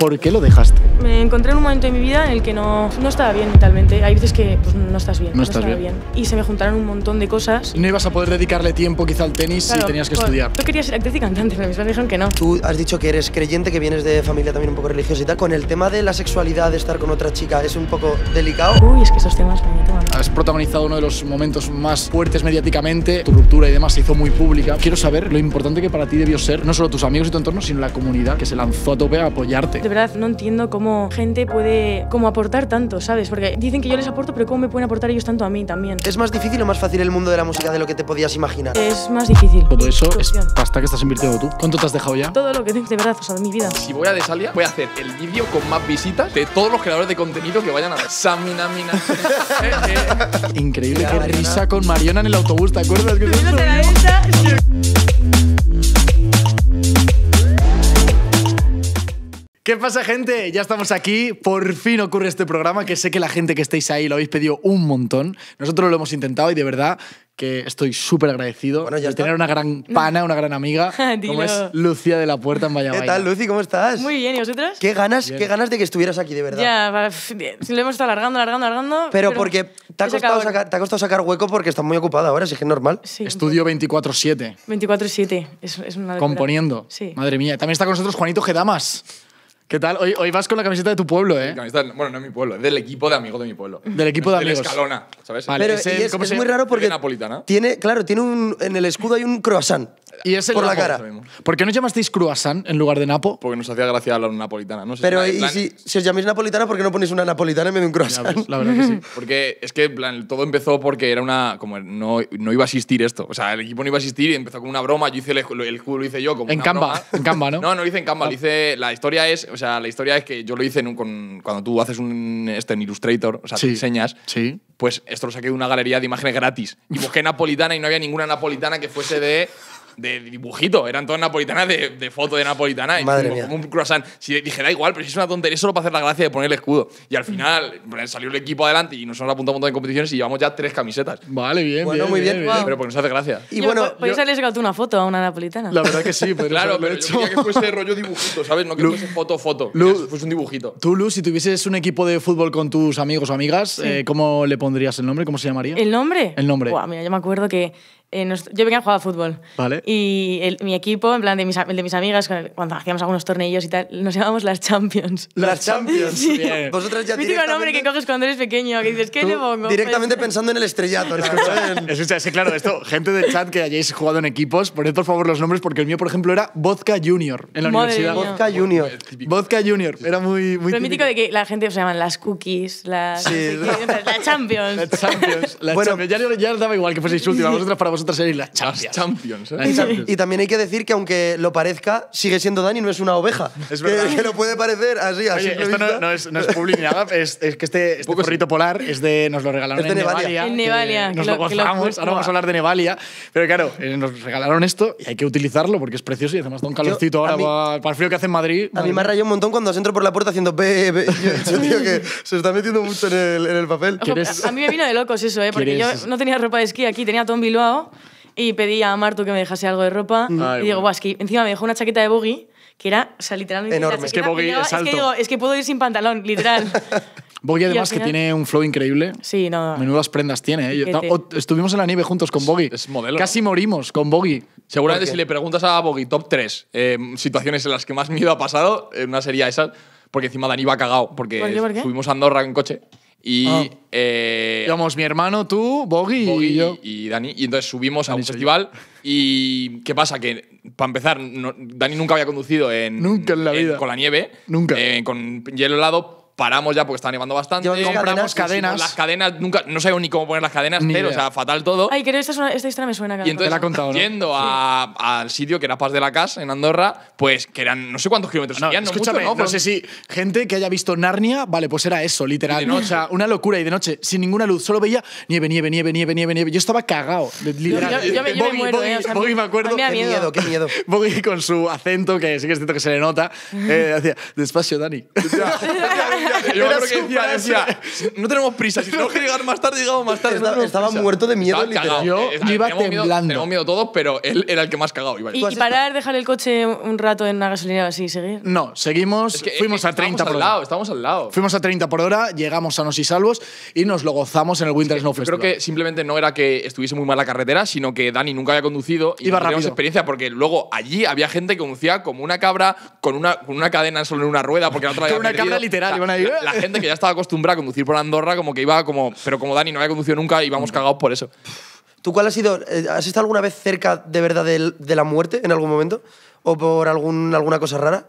¿Por qué lo dejaste? Me encontré en un momento de mi vida en el que no, no estaba bien mentalmente. Hay veces que pues, no estás bien. No estás estaba bien. Y se me juntaron un montón de cosas. No ibas a poder dedicarle tiempo quizá al tenis Claro, si tenías que pues, estudiar. Yo quería ser actriz y cantante, pero mis padres dijeron que no. Tú has dicho que eres creyente, que vienes de familia también un poco religiosa y tal. Con el tema de la sexualidad, de estar con otra chica, es un poco delicado. Uy, es que esos temas me toman. Has protagonizado uno de los momentos más fuertes mediáticamente, tu ruptura y demás se hizo muy pública. Quiero saber lo importante que para ti debió ser, no solo tus amigos y tu entorno, sino la comunidad que se lanzó a tope a apoyarte. Verdad, no entiendo cómo gente puede como aportar tanto, ¿sabes? Porque dicen que yo les aporto, pero ¿cómo me pueden aportar ellos tanto a mí también? ¿Es más difícil o más fácil el mundo de la música de lo que te podías imaginar? Es más difícil. Todo eso es Producción. pasta que estás invirtiendo tú. ¿Cuánto te has dejado ya? Todo lo que tengo de verdad, o sea, de mi vida. Si voy a Desalia, voy a hacer el vídeo con más visitas de todos los creadores de contenido que vayan a ver. Samina, mina. Eh, eh. Increíble, qué risa con Mariona en el autobús, ¿te acuerdas? Que ¿Qué pasa, gente? Ya estamos aquí. Por fin ocurre este programa que sé que la gente que estáis ahí lo habéis pedido un montón. Nosotros lo hemos intentado y de verdad que estoy súper agradecido Bueno, ya de tener una gran pana, una gran amiga, como es Lucía de la Puerta en ¿Qué Valladolid. tal, Lucy? ¿Cómo estás? Muy bien, ¿y vosotros? Qué ganas, qué ganas de que estuvieras aquí, de verdad. Ya, lo hemos estado alargando, alargando, alargando. Pero, porque te ha, costado sacar, te ha costado sacar hueco porque estás muy ocupada ahora, es que es normal. Sí, Estudio 24-7, poco. 24-7. Es, es una locura. componiendo. Sí. Madre mía. También está con nosotros Juanito Gedamas. ¿Qué tal? Hoy, hoy vas con la camiseta de tu pueblo, ¿eh? Camiseta- Bueno, no es mi pueblo, es del equipo de amigos de mi pueblo. Del equipo de Del amigos. Escalona, ¿sabes? Vale. Pero es, ¿cómo es se muy raro porque De napolitana. tiene, claro, tiene un, en el escudo hay un croissant. Y es el por la Napo. cara. ¿Por qué no llamasteis croissant en lugar de Napo? Porque nos hacía gracia la napolitana, no sé. Pero y plan- si, si os llamáis napolitana, ¿por qué no ponéis una napolitana en vez de un Ya croissant? la verdad que sí. Porque es que en plan, todo empezó porque era una. Como no, no iba a existir esto. O sea, el equipo no iba a existir y empezó como una broma. Yo hice el, el juego, lo hice yo como. En Canva, en Canva, ¿no? Ah. No, no lo hice en Canva. Lo hice, la historia es. O sea, la historia es que yo lo hice en un- con, cuando tú haces un. Este, en Illustrator, o sea, Sí. te diseñas. Sí. Pues esto lo saqué de una galería de imágenes gratis. Y busqué napolitana y no había ninguna napolitana que fuese de. De dibujito, eran todas napolitanas de, de foto de napolitana. Madre como- mía. como un croissant. Si dije, da igual, pero si es una tontería, solo para hacer la gracia de poner el escudo. Y al final pues, salió el equipo adelante y nos hemos apuntado a un montón de competiciones y llevamos ya tres camisetas. Vale, bien, Bueno, bien, muy bien. Wow. Pero porque nos hace gracia. Y Yo, bueno, po- podéis haberle sacado tú una foto a una napolitana. La verdad que sí, podrías Claro, pero hecho. yo quería que fuese rollo dibujito, ¿sabes? No que Lu- fuese foto, foto. Lu- que fuese un dibujito. Tú, Lu, si tuvieses un equipo de fútbol con tus amigos o amigas, eh, ¿cómo le pondrías el nombre? ¿Cómo se llamaría? ¿El nombre? El nombre. Buah, mira, yo me acuerdo que eh, nos- yo venía a jugar a fútbol. Vale. Y el- mi equipo, en plan, de mis, el de mis amigas, cuando hacíamos algunos tornillos y tal, nos llamábamos las Champions. las Champions. Sí. Bien. Vosotras ya Mítico nombre que coges cuando eres pequeño, que dices, ¿qué le pongo? directamente Pues- pensando en el estrellato. ¿no? En- Escucha, es que claro, esto, gente del chat que hayáis jugado en equipos, poned por favor los nombres, porque el mío, por ejemplo, era Vodka Junior en la Madre universidad. mía. Vodka Junior. Vodka Junior, era muy, muy Pero típico. mítico de que la gente se llaman las cookies, las. Sí. las Champions. La Champions. La Bueno. Champions. Ya, ya os daba igual que fueseis última, vosotras para vosotras seréis la Las Champions. Champions, ¿eh? La Champions. Y también hay que decir que aunque lo parezca, sigue siendo Dani, no es una oveja. Es Que- verdad. Que, lo puede parecer así, así. Oye, esto no, no es, no es publi ni nada, es, es que este, este polar es de, nos lo regalaron Es de en Nevalia. Nevalia. En que Nevalia, Nos que lo lo- que lo- gozamos, ahora vamos a hablar de Nevalia. Pero claro, eh, nos regalaron esto y hay que utilizarlo porque es precioso y además da un calorcito a ahora mí- para, para el frío que hace en Madrid. A mí me ha rayado un montón cuando entro por la puerta haciendo pe, pe. Yo tío, que se está metiendo mucho en el, en el papel. Ojo, ¿Quieres- A mí me vino de locos eso, ¿eh? Porque ¿Quieres- yo no tenía ropa de esquí aquí, tenía todo en Y pedí a Martu que me dejase algo de ropa. Ay, y digo, guau, es que encima me dejó una chaqueta de buggy que era, o sea, literalmente. Enorme. Es que pegaba- es alto. que digo, es que puedo ir sin pantalón, literal. Boggy además que tiene un flow increíble. Sí, no. Menudas prendas tiene. ¿eh? Yo- Piquete. o- estuvimos en la nieve juntos con Boggy. Es modelo, Casi morimos con Boggy. Seguramente si le preguntas a Boggy top 3 situaciones en las que más miedo ha pasado, eh, una sería esa, porque encima Dani va cagado, porque ¿Por qué, por qué? fuimos a Andorra en coche y Ah. eh, Íbamos mi hermano, tú, Boggy, y yo. y Dani, y entonces subimos a un yo. festival y ¿qué pasa? Que para empezar, no- Dani nunca había conducido en, Nunca en la vida. con la nieve, Nunca. eh, con hielo helado. Paramos ya porque estaba nevando bastante. Llevamos Compramos cadenas, cadenas. Las cadenas, nunca, no sabíamos ni cómo poner las cadenas, Ni cero, o idea. sea, fatal todo. Ay, creo que esta, es una- esta historia me suena. Y claro. entonces, la contado, ¿no? yendo a- al sitio que era Paz de la Casa, en Andorra, pues que eran no sé cuántos kilómetros No, escúchame, mucho, no, ¿no? sé si gente que haya visto Narnia, vale, pues era eso, literal. Y de noche. O sea, una locura y de noche, sin ninguna luz, solo veía nieve, nieve, nieve, nieve, nieve, nieve. Yo estaba cagado, literal. yo- yo me- yo muero, eh, o sea, me- acuerdo. me da Qué miedo. miedo, qué miedo. Boggy con su acento, que sí que es cierto que se le nota, eh, hacía, despacio, Dani. decía, yo acuerdo que decía, decía, no tenemos prisa, si tenemos que llegar más tarde, llegamos más tarde. no Estaba- tenemos estaba prisa". muerto de miedo, Estaba literal. cagado. Yo Eh, iba miedo- temblando. tenemos miedo todos, pero él era el que más cagado iba. Y, ¿Tú has y parar, dejar el coche un rato en una gasolinera así y seguir. No, seguimos, Es que- fuimos es que a 30 por al hora. lado, estábamos al lado. Fuimos a 30 por hora, llegamos sanos y salvos y nos lo gozamos en el Winter Snow Yo creo Festival. que simplemente no era que estuviese muy mal la carretera, sino que Dani nunca había conducido y Iba no teníamos rápido. experiencia porque luego allí había gente que conducía como una cabra con una, con una cadena solo en una rueda porque la otra la Con había una cabra literal, iban ahí. La, la gente que ya estaba acostumbrada a conducir por Andorra como que iba como… Pero como Dani no había conducido nunca, íbamos cagados por eso. ¿Tú cuál has sido? eh, ¿Has estado alguna vez cerca de verdad del- de, la muerte en algún momento? ¿O por algún, alguna cosa rara?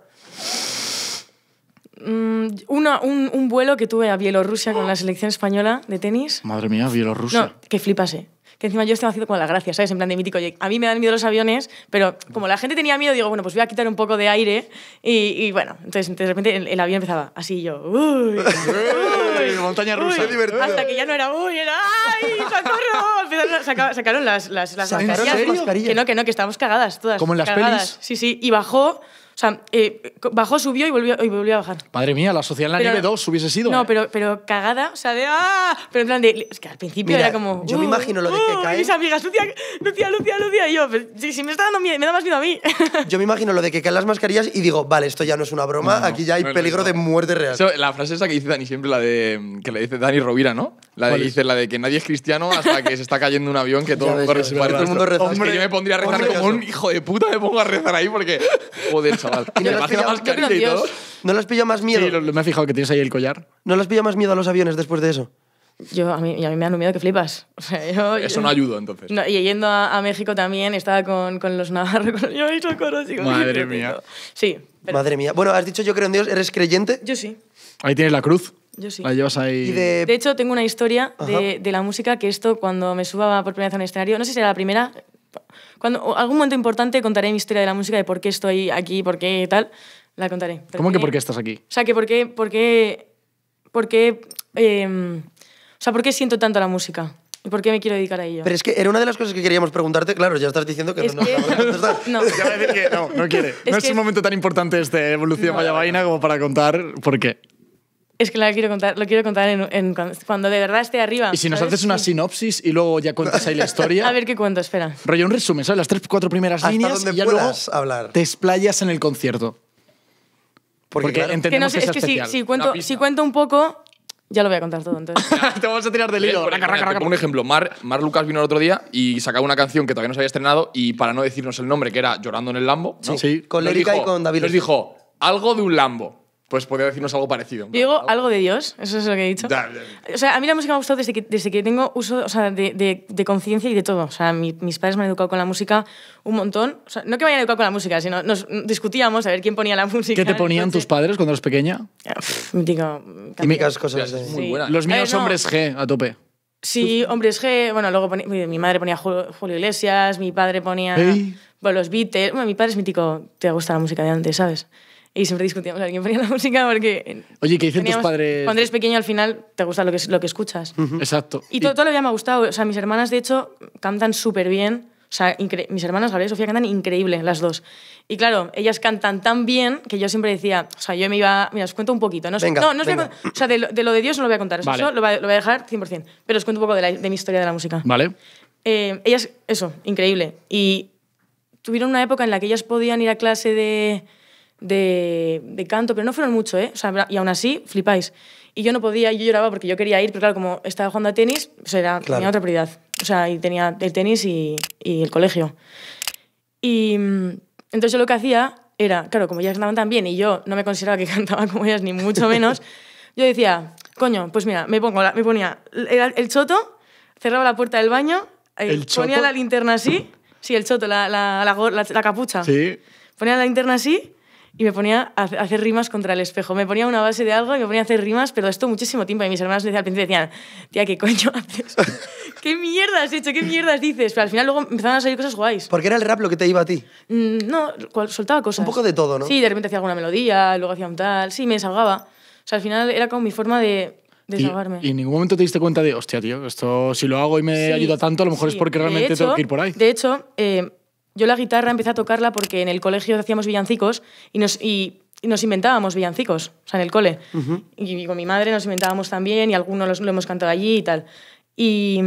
Mm, una- un, un vuelo que tuve a Bielorrusia con la selección española de tenis. Madre mía, Bielorrusia. No, que flipase. Que encima yo estaba haciendo como la gracia, ¿sabes? En plan de mítico. oye, A mí me dan miedo los aviones, pero como la gente tenía miedo, digo, bueno, pues voy a quitar un poco de aire. Y, y bueno, entonces de repente el, el avión empezaba así yo, uy, uy, montaña rusa. uy, divertido. Hasta que ya no era uy, era ¡ay, socorro! Empezaron a- saca- sacaron las, las, las ¿Sacaron mascarillas. las mascarillas? Que no, que no, que estábamos cagadas todas. ¿Como en las cagadas. pelis? Sí, sí. Y bajó, o sea, eh, bajó, subió y volvió, y volvió a bajar. Madre mía, la Sociedad en la Pero- Nieve 2 hubiese sido. No, ¿eh? pero, pero cagada, o sea, de ¡ah! Pero en plan de. Es que al principio Mira, era como. yo me "Uh, imagino lo de que uh", y caen- Mis amigas, Lucia, Lucia, Lucia, Lucia. Y yo, pues, si, si me está dando miedo, me da más miedo a mí. Yo me imagino lo de que caen las mascarillas y digo, vale, esto ya no es una broma, No, aquí ya hay no peligro de muerte real. Eso, la frase esa que dice Dani siempre, la de que le dice Dani Rovira, ¿no? La de, dice la de que nadie es cristiano hasta que se está cayendo un avión que todo ves, ves, reza. todo el mundo reza. Es que yo me pondría a rezar Hombre, como un hijo de puta, me pongo a rezar ahí porque. Joder, chaval. ¿Y no pillado? mascarilla Yo y todo. ¿No les pilla más miedo? Sí, lo- me he fijado que tienes ahí el collar. ¿No les pilla más miedo a los aviones después de eso? Yo, a mí, a mí me da un miedo que flipas. O sea, yo, Eso yo- no ayudó entonces. No, y yendo a, a México también, estaba con, con los navarros. Con, yo, ay, socorro, chico, Madre mía. Sí. pero- Madre mía. Bueno, has dicho yo creo en Dios, ¿eres creyente? Yo sí. Ahí tienes la cruz. Yo sí. La llevas ahí. De... De hecho, tengo una historia de, de la música que esto, cuando me suba por primera vez a un escenario, no sé si será la primera, cuando algún momento importante contaré mi historia de la música, de por qué estoy aquí, por qué tal, la contaré. Pero ¿Cómo que por qué estás aquí? O sea, que por qué, por qué, por qué, eh, o sea, por qué siento tanto la música y por qué me quiero dedicar a ello. Pero es que era una de las cosas que queríamos preguntarte, claro, ya estás diciendo que Es no que- no. Ya va a decir que no, no quiere. Es no es que- un momento tan importante este Evolución Vaya Vaina como para contar por qué. Es que la quiero contar, lo quiero contar en, en cuando, de verdad esté arriba. Y si nos ¿sabes? haces una Sí. sinopsis y luego ya cuentas ahí la historia. A ver qué cuento, espera. Rollo un resumen, ¿sabes? Las tres, cuatro primeras Hasta líneas donde y ya luego puedas hablar. te explayas en el concierto. Porque, Porque claro, ent- Es que no Entendemos sé, que es sea que si, especial. si cuento, si cuento un poco, ya lo voy a contar todo. Entonces. te vamos a tirar del hilo. Raca, raca, raca. un ejemplo. Mar, Mar Lucas vino el otro día y sacaba una canción que todavía no se había estrenado y para no decirnos el nombre, que era Llorando en el Lambo, ¿no? Sí. Con Lérica y con David. Nos dijo algo de un Lambo. Pues podría decirnos algo parecido. Yo digo algo de Dios, eso es lo que he dicho. Ya, ya. O sea, a mí la música me ha gustado desde que, desde que tengo uso o sea, de, de, de conciencia y de todo. O sea, mi- mis padres me han educado con la música un montón. O sea, no que me hayan educado con la música, sino nos discutíamos a ver quién ponía la música. ¿Qué te ponían tus padres cuando eras pequeña? Pff, mítico. típicas cosas de... muy Sí. buena. Los míos Eh, no. hombres G a tope. Sí, hombres G. Bueno, luego ponía- mi madre ponía Ju- Julio Iglesias, mi padre ponía Ey. bueno, los Beatles. Bueno, mi padre es mítico, te gusta la música de antes, ¿sabes? Y siempre discutíamos a ver quién ponía la música porque. Oye, ¿qué dicen tus padres? Cuando eres pequeño, al final te gusta lo que, lo que escuchas. Exacto. Y todo, todo lo que me ha gustado. O sea, mis hermanas, de hecho, cantan súper bien. O sea, mis hermanas, Gabriela y Sofía, cantan increíble, las dos. Y claro, ellas cantan tan bien que yo siempre decía, o sea, yo me iba. Mira, os cuento un poquito. No, Venga, no, no os voy a o sea, de lo, de lo de Dios no lo voy a contar. Eso Vale. lo, va- lo voy a dejar 100%. Pero os cuento un poco de, la- de mi historia de la música. ¿Vale? Eh, ellas, eso, increíble. Y tuvieron una época en la que ellas podían ir a clase de, de, de canto, pero no fueron mucho, ¿eh? O sea, y aún así, flipáis. Y yo no podía, yo lloraba porque yo quería ir, pero claro, como estaba jugando a tenis, pues era, Claro. tenía otra prioridad. O sea, y tenía el tenis y, y el colegio. Y mm, entonces yo lo que hacía era, claro, como ellas cantaban tan bien y yo no me consideraba que cantaba como ellas, ni mucho menos, yo decía, coño, pues mira, me, pongo la- me ponía el, el choto, cerraba la puerta del baño, eh, ¿El ponía choto? la linterna así, sí, el choto, la, la, la- la capucha, Sí. ponía la linterna así y me ponía a hace- a hacer rimas contra el espejo. Me ponía una base de algo y me ponía a hacer rimas, pero esto muchísimo tiempo. Y mis hermanas decían, al principio decían, tía, ¿qué coño haces? ¿Qué mierda has hecho? ¿Qué mierdas dices? Pero al final luego empezaron a salir cosas guays. Porque era el rap lo que te iba a ti. Mm, No, soltaba cosas. Un poco de todo, ¿no? Sí, de repente hacía alguna melodía, luego hacía un tal. Sí, me desahogaba. O sea, al final era como mi forma de Y, desahogarme. y en ningún momento te diste cuenta de, hostia, tío, esto si lo hago y me Sí, ayuda tanto, a lo mejor sí. es porque realmente hecho- tengo que ir por ahí. De hecho, eh, yo la guitarra empecé a tocarla porque en el colegio hacíamos villancicos y, nos, y y nos inventábamos villancicos, o sea, en el cole. y, y con mi madre nos inventábamos también y algunos los, lo hemos cantado allí y tal. Y,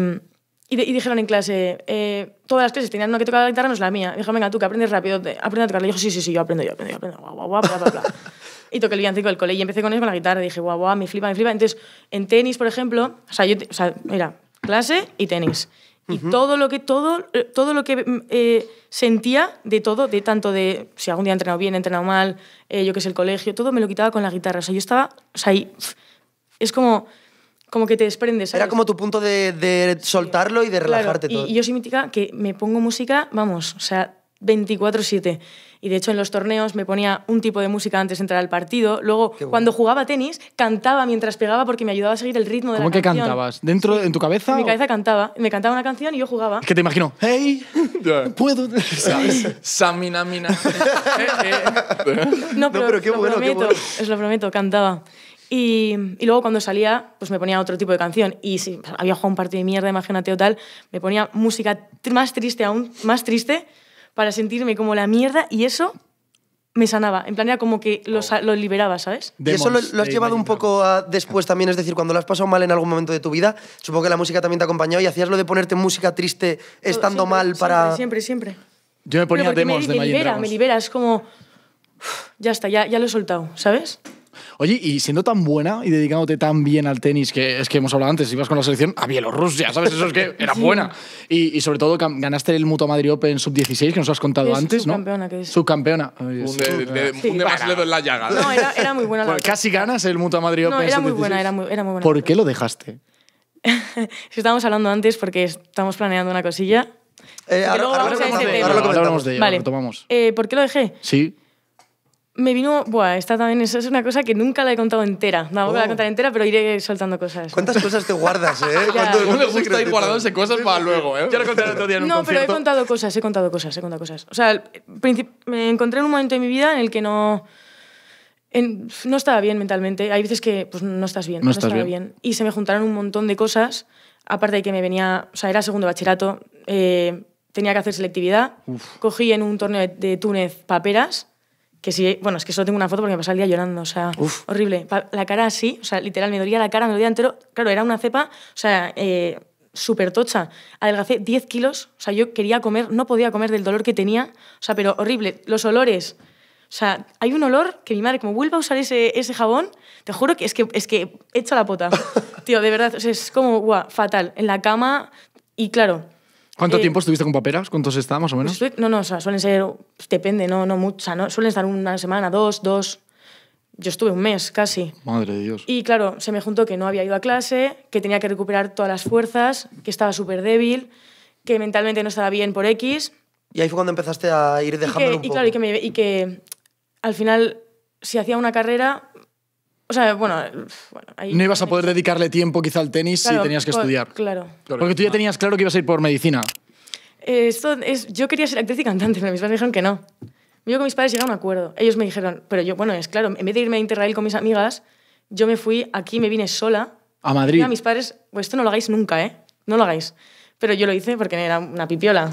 y, de- y dijeron en clase, eh, todas las clases tenían una que tocar la guitarra, no es la mía. Dijo, venga, tú que aprendes rápido, te- aprende a tocarla. Y yo, sí, sí, sí, yo aprendo, yo aprendo, yo aprendo. Guau, guau, guau, bla, bla, bla. y toqué el villancico del cole y empecé con eso con la guitarra. Dije, guau, guau, me flipa, me flipa. Entonces, en tenis, por ejemplo, o sea, yo, o sea, mira, clase y tenis. Y todo lo que, todo, eh, todo lo que mm, eh, sentía de todo, de tanto de si algún día he entrenado bien, he entrenado mal, eh, yo que sé, el colegio, todo me lo quitaba con la guitarra. O sea, yo estaba, o sea, ahí, es como, como que te desprendes. Era ¿sabes? como tu punto de, de soltarlo y de Claro, relajarte y- todo. Y, yo soy mítica que me pongo música, vamos, o sea, 24-7. Y de hecho en los torneos me ponía un tipo de música antes de entrar al partido. Luego, Qué bueno. cuando jugaba tenis, cantaba mientras pegaba porque me ayudaba a seguir el ritmo de ¿Cómo la que canción. cantabas? ¿Dentro, en tu cabeza? En mi cabeza cantaba. Me cantaba una canción y yo jugaba. Es que te imagino, hey, puedo. ¿sabes? Samina, mina. Eh, eh. No, pero, pero qué lo bueno, qué prometo, bueno. os lo prometo, cantaba. Y, y luego cuando salía, pues me ponía otro tipo de canción. Y si había jugado un partido de mierda, imagínate o tal, me ponía música más triste aún, más triste, para sentirme como la mierda y eso me sanaba. En plan, era como que lo, sa- lo liberaba, ¿sabes? Y eso lo, Demons lo has llevado un poco a después también, es decir, cuando lo has pasado mal en algún momento de tu vida, supongo que la música también te acompañó y hacías lo de ponerte música triste estando Siempre, mal para... Siempre, siempre. siempre. Yo me ponía porque me, demos de me libera, Dragons. me libera. Es como... uf, Ya está, ya, ya lo he soltado, ¿sabes? Oye, y siendo tan buena y dedicándote tan bien al tenis, que es que hemos hablado antes, ibas con la selección a Bielorrusia, ¿sabes? Eso es que era buena. Y, y sobre todo ganaste el Mutua Madrid Open Sub-16, que nos has contado Es antes, ¿no? subcampeona, que es. Subcampeona. Ay, Un sí. de, de, Sí. un de más dedo en la llaga. No, era, era muy buena la Bueno, casi ganas el Mutua Madrid No, Open era muy Sub-16. buena, era muy, era muy buena. ¿Por qué lo dejaste? Si estábamos hablando antes porque estamos planeando una cosilla. Eh, ahora, ahora ahora lo hablamos de ello, vale. lo retomamos. Eh, ¿Por qué lo dejé? Sí. Me vino. Buah, esta también es, es una cosa que nunca la he contado entera. No, la voy a Oh. contar entera, pero iré soltando cosas. ¿Cuántas cosas te guardas, eh? Ya. ¿Cuánto- ¿Cómo le cuántos gusta ir guardándose cosas para luego, eh? Ya lo contaré otro día en un No, pero he concierto. contado cosas, he contado cosas, he contado cosas. O sea, me encontré en un momento de mi vida en el que no. en- no estaba bien mentalmente. Hay veces que pues, no estás bien. No estás estaba bien. Y se me juntaron un montón de cosas. Aparte de que me venía. O sea, era segundo bachillerato. eh, tenía que hacer selectividad. Cogí en un torneo de, de Túnez paperas. Que sí, bueno, es que solo tengo una foto porque me pasaba el día llorando, o sea, horrible. Pa- La cara así, o sea, literal, me dolía la cara, me dolía entero. Claro, era una cepa, o sea, eh, súper tocha. Adelgacé 10 kilos, o sea, yo quería comer, no podía comer del dolor que tenía, o sea, pero horrible. Los olores, o sea, hay un olor que mi madre, como vuelva a usar ese, ese jabón, te juro que es que, es que hecho la pota. Tío, de verdad, o sea, es como, guau, fatal. En la cama, y claro. ¿Cuánto eh, tiempo estuviste con paperas? ¿Cuántos está, más o menos? pues no, no, o sea, suelen ser, depende, no, no mucho, o sea, no, suelen estar una semana, dos, dos. Yo estuve un mes casi. Madre de Dios. Y claro, se me juntó que no había ido a clase, que tenía que recuperar todas las fuerzas, que estaba súper débil, que mentalmente no estaba bien por X. Y ahí fue cuando empezaste a ir Y, dejándolo que, un y poco. claro, y que, me- y que al final, si hacía una carrera. O sea, bueno. bueno ahí- No ibas a poder dedicarle tiempo quizá al tenis Claro, si tenías que estudiar. Claro. Porque tú ya tenías claro que ibas a ir por medicina. Eh, Esto es, yo quería ser actriz y cantante, pero mis padres dijeron que no. Yo con mis padres llegué a un acuerdo. Ellos me dijeron, pero yo, bueno, es claro, en vez de irme a Interrail con mis amigas, yo me fui aquí, me vine sola. A Madrid. Y a mis padres, pues esto no lo hagáis nunca, ¿eh? No lo hagáis. Pero yo lo hice porque era una pipiola.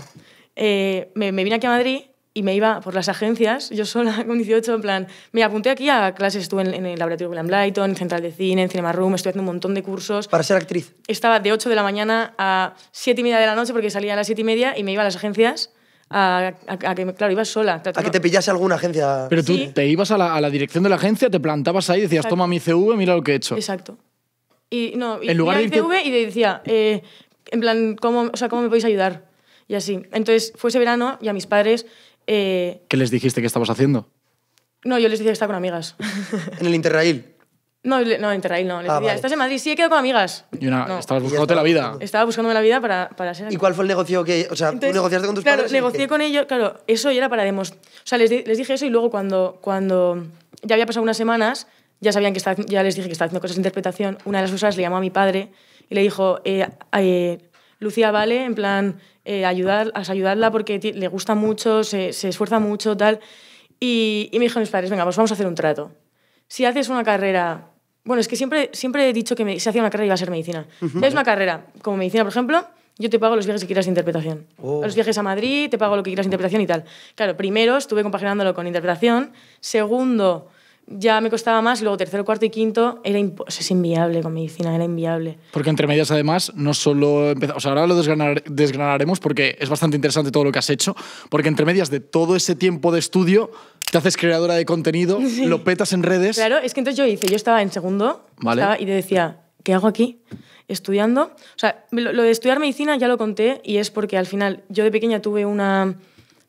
Eh, me, me vine aquí a Madrid y me iba por las agencias, yo sola, con 18, en plan, me apunté aquí a clases, estuve en, en el laboratorio William Blyton, en Central de Cine, en Cinema Room, estuve haciendo un montón de cursos Para ser actriz. estaba de 8 de la mañana a 7 y media de la noche porque salía a las 7 y media y me iba a las agencias a, a- a que, me- claro, iba sola. A que te pillase alguna agencia. Pero tú Sí. te ibas a la, a la dirección de la agencia, te plantabas ahí decías, Exacto. toma mi CV, mira lo que he hecho. Exacto. Y, no, y En lugar iba de irte- CV y decía, eh, en plan, ¿cómo, o sea, ¿cómo me podéis ayudar? Y así. Entonces, fue ese verano y a mis padres... eh, ¿Qué les dijiste que estabas haciendo? no, yo les decía que estaba con amigas. En el Interrail. no, no, en Interrail no. Les Ah, decía, vale. ¿estás en Madrid? Sí, he quedado con amigas. Y una, No. estabas buscándote la vida. Estaba buscándome la vida para, para ser ¿Y cuál fue el negocio que.? O sea, tú Entonces, negociaste con tus claro, padres? y negocié con ellos, claro, eso ya era para demos. O sea, les, les dije eso y luego cuando, cuando ya había pasado unas semanas, ya sabían que estaba, ya les dije que estaba haciendo cosas de interpretación. Una de las usuarias le llamó a mi padre y le dijo, eh, eh, Lucía, vale, en plan, eh, ayudar, ayudadla porque le gusta mucho, se, se esfuerza mucho, tal. Y, y me dijo mis padres, venga, pues vamos a hacer un trato. Si haces una carrera... Bueno, es que siempre, siempre he dicho que me- si hacía una carrera iba a ser medicina. Si haces una carrera como medicina, por ejemplo, yo te pago los viajes que quieras de interpretación. Oh. Los viajes a Madrid, te pago lo que quieras de interpretación y tal. Claro, primero estuve compaginándolo con interpretación. Segundo, ya me costaba más, y luego tercero, cuarto y quinto era o sea, es inviable con medicina, era inviable. Porque entre medias, además, no solo empezamos. O sea, ahora lo desgranar- desgranaremos porque es bastante interesante todo lo que has hecho. Porque entre medias de todo ese tiempo de estudio, te haces creadora de contenido, lo petas en redes. Claro, es que entonces yo hice, yo estaba en segundo Vale. estaba- y te decía, ¿qué hago aquí? Estudiando. O sea, lo, de estudiar medicina ya lo conté y es porque al final yo de pequeña tuve una.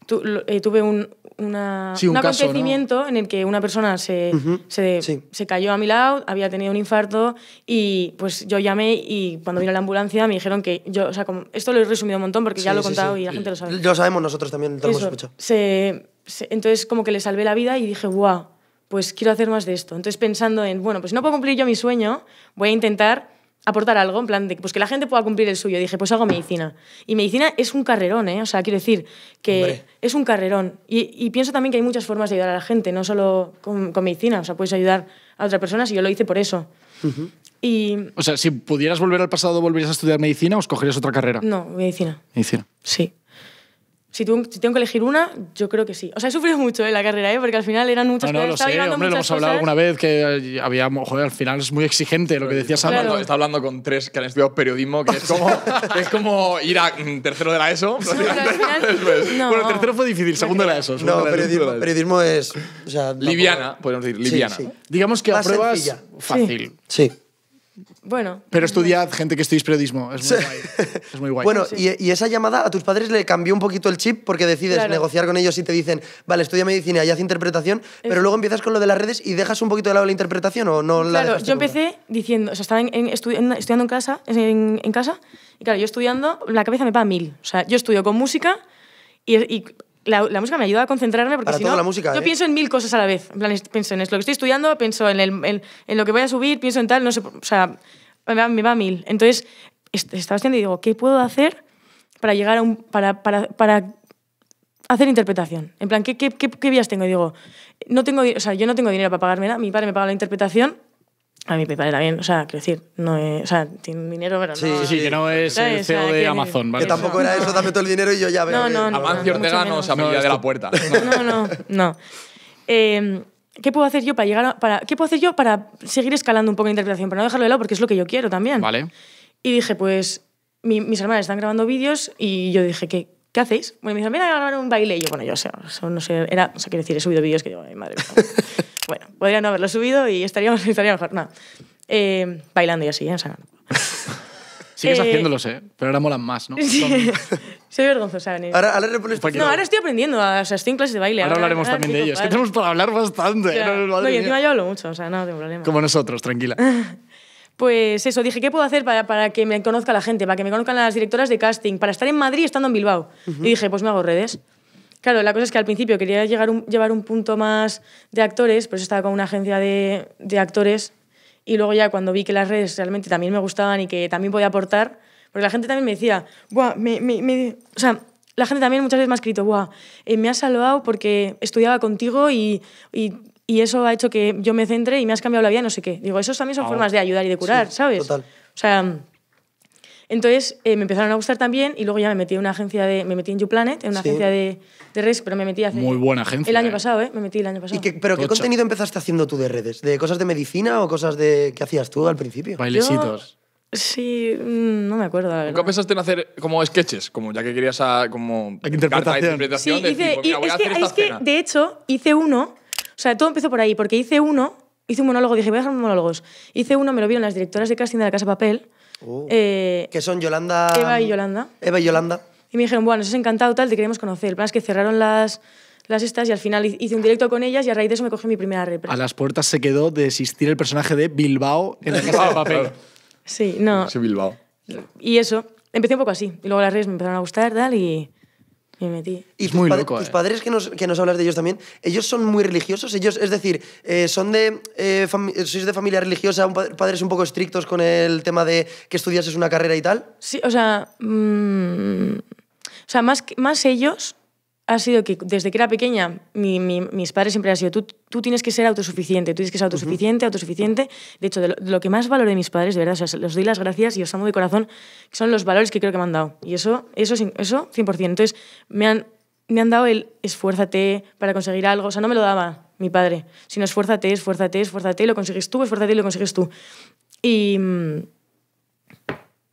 tu- eh, tuve un, una- Sí, un un caso, ¿no? acontecimiento en el que una persona se, se, sí. se cayó a mi lado, había tenido un infarto y pues yo llamé y cuando vino la ambulancia me dijeron que yo, o sea, como, esto lo he resumido un montón porque ya lo he contado y la gente lo sabe. Lo sabemos nosotros también, lo hemos escuchado. se- se- entonces como que le salvé la vida y dije, guau, pues quiero hacer más de esto. Entonces pensando en, bueno, pues no puedo cumplir yo mi sueño, voy a intentar aportar algo, en plan de pues que la gente pueda cumplir el suyo. Dije, pues hago medicina. Y medicina es un carrerón, ¿eh? O sea, quiero decir que Hombre. es un carrerón. Y, y pienso también que hay muchas formas de ayudar a la gente, no solo con, con medicina. O sea, puedes ayudar a otras personas y yo lo hice por eso. Y O sea, si pudieras volver al pasado, ¿volverías a estudiar medicina o escogerías otra carrera? no, medicina. Medicina. Sí. Si, tengo que elegir una, yo creo que sí. O sea, he sufrido mucho en la carrera, ¿eh? porque al final eran muchas No, no, cosas. lo estaba sé, hombre, lo hemos hablado alguna vez que había, joder, al final es muy exigente lo que decías hablando, Claro. está hablando con tres que han estudiado periodismo, que es como, es como ir a mm, tercero de la ESO. pero al final- no. Bueno, el tercero fue difícil, segundo era eso. segundo No, eso. periodismo, periodismo es. o sea, Liviana, podemos decir, Sí, liviana. sí. ¿no? Digamos que Más apruebas sencilla. fácil. Sí. Bueno, Pero estudiad gente que estudiéis periodismo. Es muy guay. Es muy guay. Bueno, y, y esa llamada a tus padres le cambió un poquito el chip porque decides Claro. negociar con ellos y te dicen, vale, estudia medicina y haz interpretación, pero luego empiezas con lo de las redes y dejas un poquito de lado la interpretación o no la claro, yo empecé diciendo, o sea, estaba en- en estu- en- estudiando en casa, en, en casa, y claro, yo estudiando, la cabeza me va a mil. O sea, yo estudio con música y, y la, la música me ayuda a concentrarme porque Para si no, la música, yo ¿eh? pienso en mil cosas a la vez. En plan, pienso en lo que estoy estudiando, pienso en, el, en, en lo que voy a subir, pienso en tal, no sé, o sea, me va, me va a mil. Entonces, est- estaba estudiando y digo, ¿qué puedo hacer para llegar a un... para, para, para hacer interpretación. En plan, ¿qué, qué, qué, qué vías tengo? Y digo, no tengo, o sea, yo no tengo dinero para pagármela, mi padre me paga la interpretación, a mi padre también, o sea, quiero decir, no es, o sea, tiene dinero, pero Sí, no... Sí, sí, que no es el ¿Sabes? O sea, CEO de que- Amazon, ¿vale? Que tampoco era eso, dame todo el dinero y yo ya veo. No, no, no. Amancio mucho Ortega no se de la puerta. No, no, no. Eh, ¿Qué puedo hacer yo para llegar a- para qué puedo hacer yo para seguir escalando un poco la interpretación, para no dejarlo de lado porque es lo que yo quiero también? Vale. Y dije, pues mi- mis hermanas están grabando vídeos y yo dije, ¿qué, ¿qué hacéis? Bueno, me dijeron, ven a grabar un baile. Y yo, bueno, yo, o sea, eso no sé, era, o sea, quiero decir, he subido vídeos que digo, ay, madre mía. bueno, podría no haberlo subido y estaríamos, estaría mejor. No. Eh, bailando y así, ¿eh? o sea, Sigues Eh, haciéndolos, ¿eh? Pero ahora molan más, ¿no? sí. Soy vergonzosa. Ni- Ahora, ahora le pones tu- no, ahora estoy aprendiendo, o sea, estoy en clases de baile. Ahora hablaremos también de ellos. Que tenemos para hablar bastante. Ya. ¿no? Y encima yo hablo mucho, o sea, no tengo problema. Como nosotros, tranquila. Pues eso, dije, ¿qué puedo hacer para, para que me conozca la gente, para que me conozcan las directoras de casting, para estar en Madrid estando en Bilbao? Y dije, pues me hago redes. Claro, la cosa es que al principio quería llegar un- llevar un punto más de actores, pues estaba con una agencia de, de actores y luego ya cuando vi que las redes realmente también me gustaban y que también podía aportar, porque la gente también me decía, Buah, me, me- me-". o sea, la gente también muchas veces me ha escrito, Buah, eh, me has salvado porque estudiaba contigo y, y, y eso ha hecho que yo me centre y me has cambiado la vida, no sé qué. Digo, esos también son Ah, formas de ayudar y de curar, Sí, ¿sabes? total. O sea, entonces eh, me empezaron a gustar también y luego ya me metí en una agencia de. Me metí en YouPlanet, en una Sí. agencia de, de redes, pero me metí hace. Muy buena agencia, El año eh. pasado, ¿eh? Me metí el año pasado. ¿Y qué- ¿Pero qué contenido empezaste haciendo tú de redes? ¿De cosas de medicina o cosas de que hacías tú al principio? Bailecitos. Sí, mm, no me acuerdo, la verdad. ¿Nunca pensaste en hacer como sketches? Como ya que querías a, como La interpretación. carta de interpretación, Sí, decir, hice, pues y voy a es, que, hacer esta es que, escena. de hecho, hice uno. O sea, todo empezó por ahí, porque hice uno, hice un monólogo, dije, voy a hacer monólogos. Hice uno, me lo vieron las directoras de casting de la Casa Papel. Oh. eh, Que son Yolanda... Eva y Yolanda. Eva y Yolanda. Y me dijeron, bueno, nos has encantado, tal, te queremos conocer. El plan es que cerraron las, las estas y al final hice un directo con ellas y a raíz de eso me cogí mi primera repre. A las puertas se quedó de existir el personaje de Bilbao en la casa de papel. Sí, no. Sí, Bilbao. Y eso, empecé un poco así. Y luego las redes me empezaron a gustar, tal, y, y me metí. Y Es tus, muy pad- loco, tus eh. padres, que nos, que nos hablas de ellos también, ellos son muy religiosos. Ellos, es decir, eh, son de. eh, fami- sois de familia religiosa, un pa- padres un poco estrictos con el tema de que estudiases una carrera y tal. Sí, o sea, mm, o sea más, más ellos ha sido que desde que era pequeña mi- mi- mis padres siempre han sido tú, tú tienes que ser autosuficiente, tú tienes que ser autosuficiente, autosuficiente. De hecho, de lo, de lo que más valoro de mis padres, de verdad, o sea, se- los doy las gracias y os amo de corazón, que son los valores que creo que me han dado. Y eso, eso, eso 100%. Entonces, me han, me han dado el esfuérzate para conseguir algo. O sea, no me lo daba mi padre. Si no, esfuérzate, esfuérzate, esfuérzate, lo consigues tú, esfuérzate y lo consigues tú. Y, mm, Y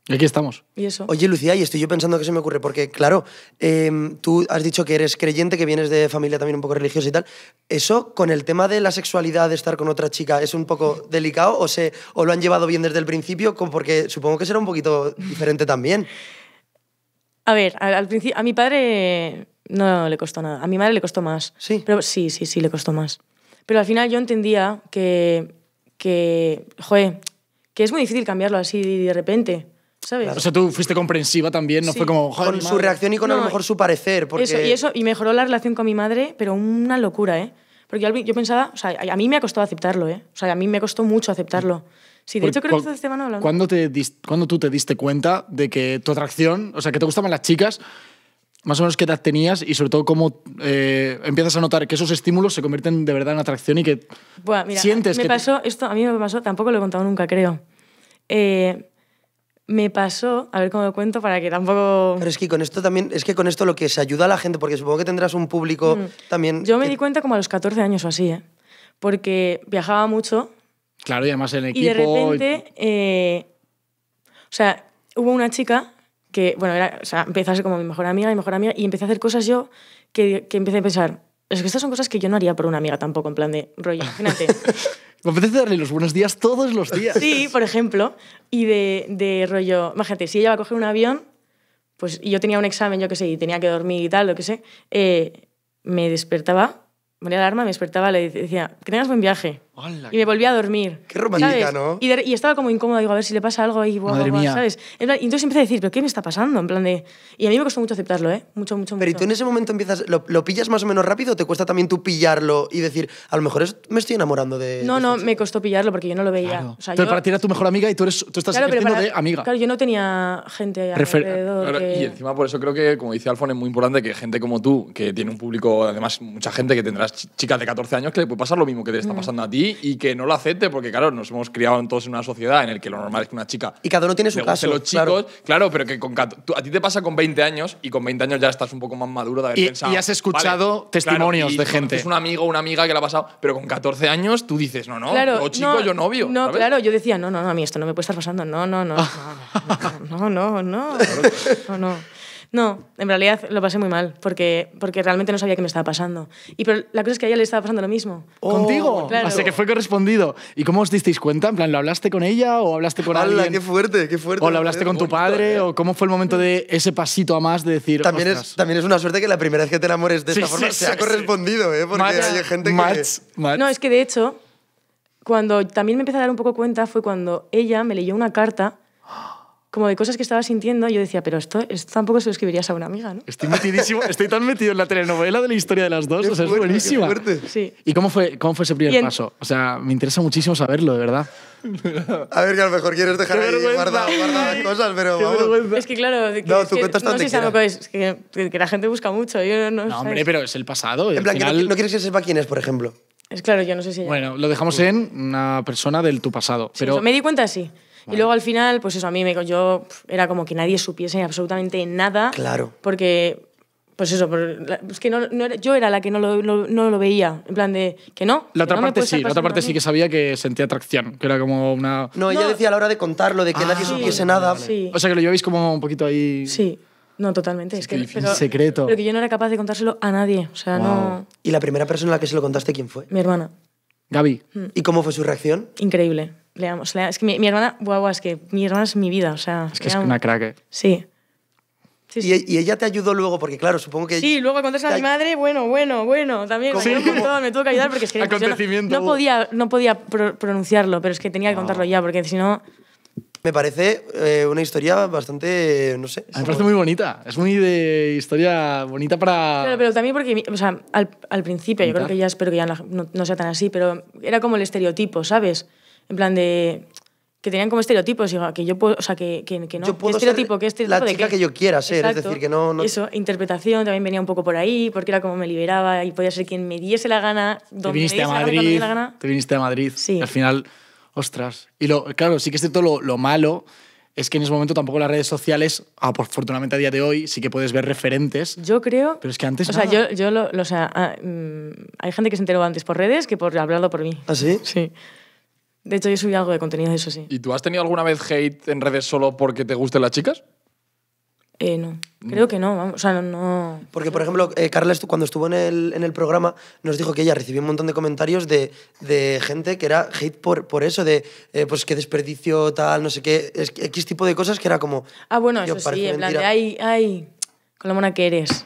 aquí estamos. y eso. Oye, Lucía, y estoy yo pensando que se me ocurre, porque claro, em, tú has dicho que eres creyente, que vienes de familia también un poco religiosa y tal. ¿Eso con el tema de la sexualidad, de estar con otra chica, es un poco delicado o, se, o lo han llevado bien desde el principio? Como Porque supongo que será un poquito diferente también. A ver, al, al principio, a mi padre no le costó nada. A mi madre le costó más. Sí. Pero sí, sí, sí, le costó más. Pero al final yo entendía que, que joder, que es muy difícil cambiarlo así de repente, ¿sabes? O sea, tú fuiste comprensiva también, no Sí. fue como. "Joder, Con su madre". reacción y con a lo No, mejor su parecer. Porque... Eso, y eso, y mejoró la relación con mi madre, pero una locura, ¿eh? Porque yo, yo pensaba, o sea, a mí me ha costado aceptarlo, ¿eh? O sea, a mí me costó mucho aceptarlo. Sí, de Porque hecho creo que este tema no hablamos. ¿Cuándo, te cuándo tú te diste cuenta de que tu atracción, o sea, que te gustaban las chicas, más o menos qué edad tenías y sobre todo cómo eh, empiezas a notar que esos estímulos se convierten de verdad en atracción y que Buah, mira, sientes me que te- pasó, esto a mí me pasó, tampoco lo he contado nunca, creo. Eh, me pasó, a ver cómo lo cuento para que tampoco... Pero es que con esto también, es que con esto lo que se ayuda a la gente, porque supongo que tendrás un público también. Mm. Yo me que- di cuenta como a los 14 años o así, ¿eh? Porque viajaba mucho Claro, y además en y equipo. de repente, eh, o sea, hubo una chica que, bueno, era, o sea, empezó a ser como mi mejor amiga, mi mejor amiga, y empecé a hacer cosas yo que, que empecé a pensar, es que estas son cosas que yo no haría por una amiga tampoco, en plan de rollo, imagínate. Me apetece darle los buenos días todos los días. Sí, por ejemplo, y de, de rollo, imagínate, si ella va a coger un avión, pues yo tenía un examen, yo qué sé, y tenía que dormir y tal, lo que sé, eh, me despertaba, ponía la alarma, me despertaba, le decía, que tengas buen viaje. Hola, Y me volvía a dormir. Qué romántica, ¿sabes? ¿no? Y, de- y estaba como incómoda, digo, a ver si le pasa algo ahí, buah, Madre buah, mía. ¿sabes? En plan, y entonces empecé a decir, ¿pero qué me está pasando? En plan de... Y a mí me costó mucho aceptarlo, ¿eh? Mucho, mucho, Pero ¿y tú en ese momento empiezas, lo, lo pillas más o menos rápido o te cuesta también tú pillarlo y decir, a lo mejor es- me estoy enamorando de. No, de no, esta me costó pillarlo porque yo no lo veía. Claro. O sea, pero yo- para ti era tu mejor amiga y tú, eres, tú estás Claro, pero para- de amiga. Claro, yo no tenía gente Refer- alrededor Claro, que- Y encima por eso creo que, como dice Alfon, es muy importante que gente como tú, que tiene un público, además mucha gente que tendrás ch- chicas de 14 años, que le puede pasar lo mismo que te Mm. está pasando a ti y que no lo acepte, porque claro, nos hemos criado en todos en una sociedad en la que lo normal es que una chica Y cada uno tiene su caso, los chicos, claro. claro, pero que con tú- a ti te pasa con 20 años y con 20 años ya estás un poco más maduro de haber Y- pensado. y has escuchado vale, testimonios y de gente. Es un amigo o una amiga que le ha pasado, pero con 14 años tú dices, no, no, Claro, o chico, no, yo novio. No, ¿sabes? claro, yo decía, no, no, no, a mí esto no me puede estar pasando. No, no, no. No, no, no, no. No, no. No, en realidad lo pasé muy mal, porque, porque realmente no sabía qué me estaba pasando. Y pero la cosa es que a ella le estaba pasando lo mismo. ¿Contigo? claro. Así que fue correspondido. ¿Y cómo os disteis cuenta? En plan, ¿lo hablaste con ella o hablaste con ¡Hala, alguien? qué fuerte, qué fuerte! ¿O lo hablaste con tu Bonito, padre? ¿eh? ¿O cómo fue el momento de ese pasito a más de decir. También es, también es una suerte que la primera vez que te enamores de Sí, esta forma sí, sea sí, correspondido, ¿eh? Porque Match, hay gente match, que. match. No, es que de hecho, cuando también me empecé a dar un poco cuenta fue cuando ella me leyó una carta como de cosas que estaba sintiendo. Yo decía, pero esto, esto tampoco se lo escribirías a una amiga, ¿no? Estoy metidísimo, estoy tan metido en la telenovela de la historia de las dos, Qué o sea, es fuerte, qué buenísima. fuerte. Sí. ¿Y cómo fue, cómo fue ese primer en- paso? O sea, me interesa muchísimo saberlo, de verdad. A ver, que a lo mejor quieres dejar ahí guardadas cosas, pero Qué vamos. Es que claro, que- No, es tú que cuentas no sé si tampoco es es que, que la gente busca mucho. Yo no, No, hombre, pero es el pasado. En plan, que no, final- no quieres que sepa quién es, por ejemplo. Es claro, yo no sé si Bueno, lo dejamos en una persona del tu pasado. Sí, Pero eso, me di cuenta sí. Y luego al final, pues eso, a mí me, yo era como que nadie supiese absolutamente nada. Claro. Porque, pues eso, es que no, no era- yo era la que no lo, lo- no lo veía. En plan de que no. la que otra no parte sí, la otra parte sí que sabía que sentía atracción, que era como una... No, ella No. decía a la hora de contarlo, de que nadie sí. supiese nada. Sí. O sea, que lo lleváis como un poquito ahí... Sí, no, totalmente. es que, pero, Secreto. Pero que yo no era capaz de contárselo a nadie. O sea, no. Y la primera persona a la que se lo contaste, ¿quién fue? Mi hermana. Gaby, Mm. ¿Y cómo fue su reacción? Increíble. Es que mi, mi hermana, guau, guau, es que mi hermana es mi vida. O sea, es que es una crack. eh. Sí. Sí, sí. Y, y ella te ayudó luego, porque claro, supongo que. Sí, luego contarse a mi madre, bueno, bueno, bueno, también. Sí, montón, me tuvo que ayudar porque es que yo no- Acontecimiento. no, podía, no podía pro- pronunciarlo, pero es que tenía que contarlo ya, porque si no... Me parece eh, una historia bastante. No sé. Me parece muy bonita. Es muy de historia bonita para... Claro, pero también porque, o sea, al, al principio, yo creo que ya espero que ya no, no sea tan así, pero era como el estereotipo, ¿sabes? En plan de... Que tenían como estereotipos, digo, que yo puedo, o sea, que, que, que no. Yo puedo ¿Qué estereotipo? ser ¿Qué estereotipo la de chica qué? que yo quiera ser, es Exacto. decir, que no- no- Eso, interpretación también venía un poco por ahí, porque era como me liberaba y podía ser quien me diese la gana, te donde me viniste diese a la gana, me Madrid. la gana. Te viniste a Madrid. Sí. Al final, ostras. Y lo, claro, sí que es cierto lo, lo malo es que en ese momento tampoco las redes sociales, afortunadamente a día de hoy, sí que puedes ver referentes. Yo creo. Pero es que antes O sea, nada. yo, yo lo, lo- o sea, ah, mm, hay gente que se enteró antes por redes que por hablarlo por mí. ¿Ah, sí? Sí. De hecho, yo subí algo de contenido de eso, sí. ¿Y tú has tenido alguna vez hate en redes solo porque te gusten las chicas? Eh, no. Creo que no, vamos. O sea, no. no- Porque, por ejemplo, eh, Carla, estu- cuando estuvo en el, en el programa, nos dijo que ella recibió un montón de comentarios de, de gente que era hate por, por eso, de eh, pues qué desperdicio, tal, no sé qué, es, X tipo de cosas que era como. Ah, bueno, Tío, eso sí, en plan de, ay, ay, con la mona que eres.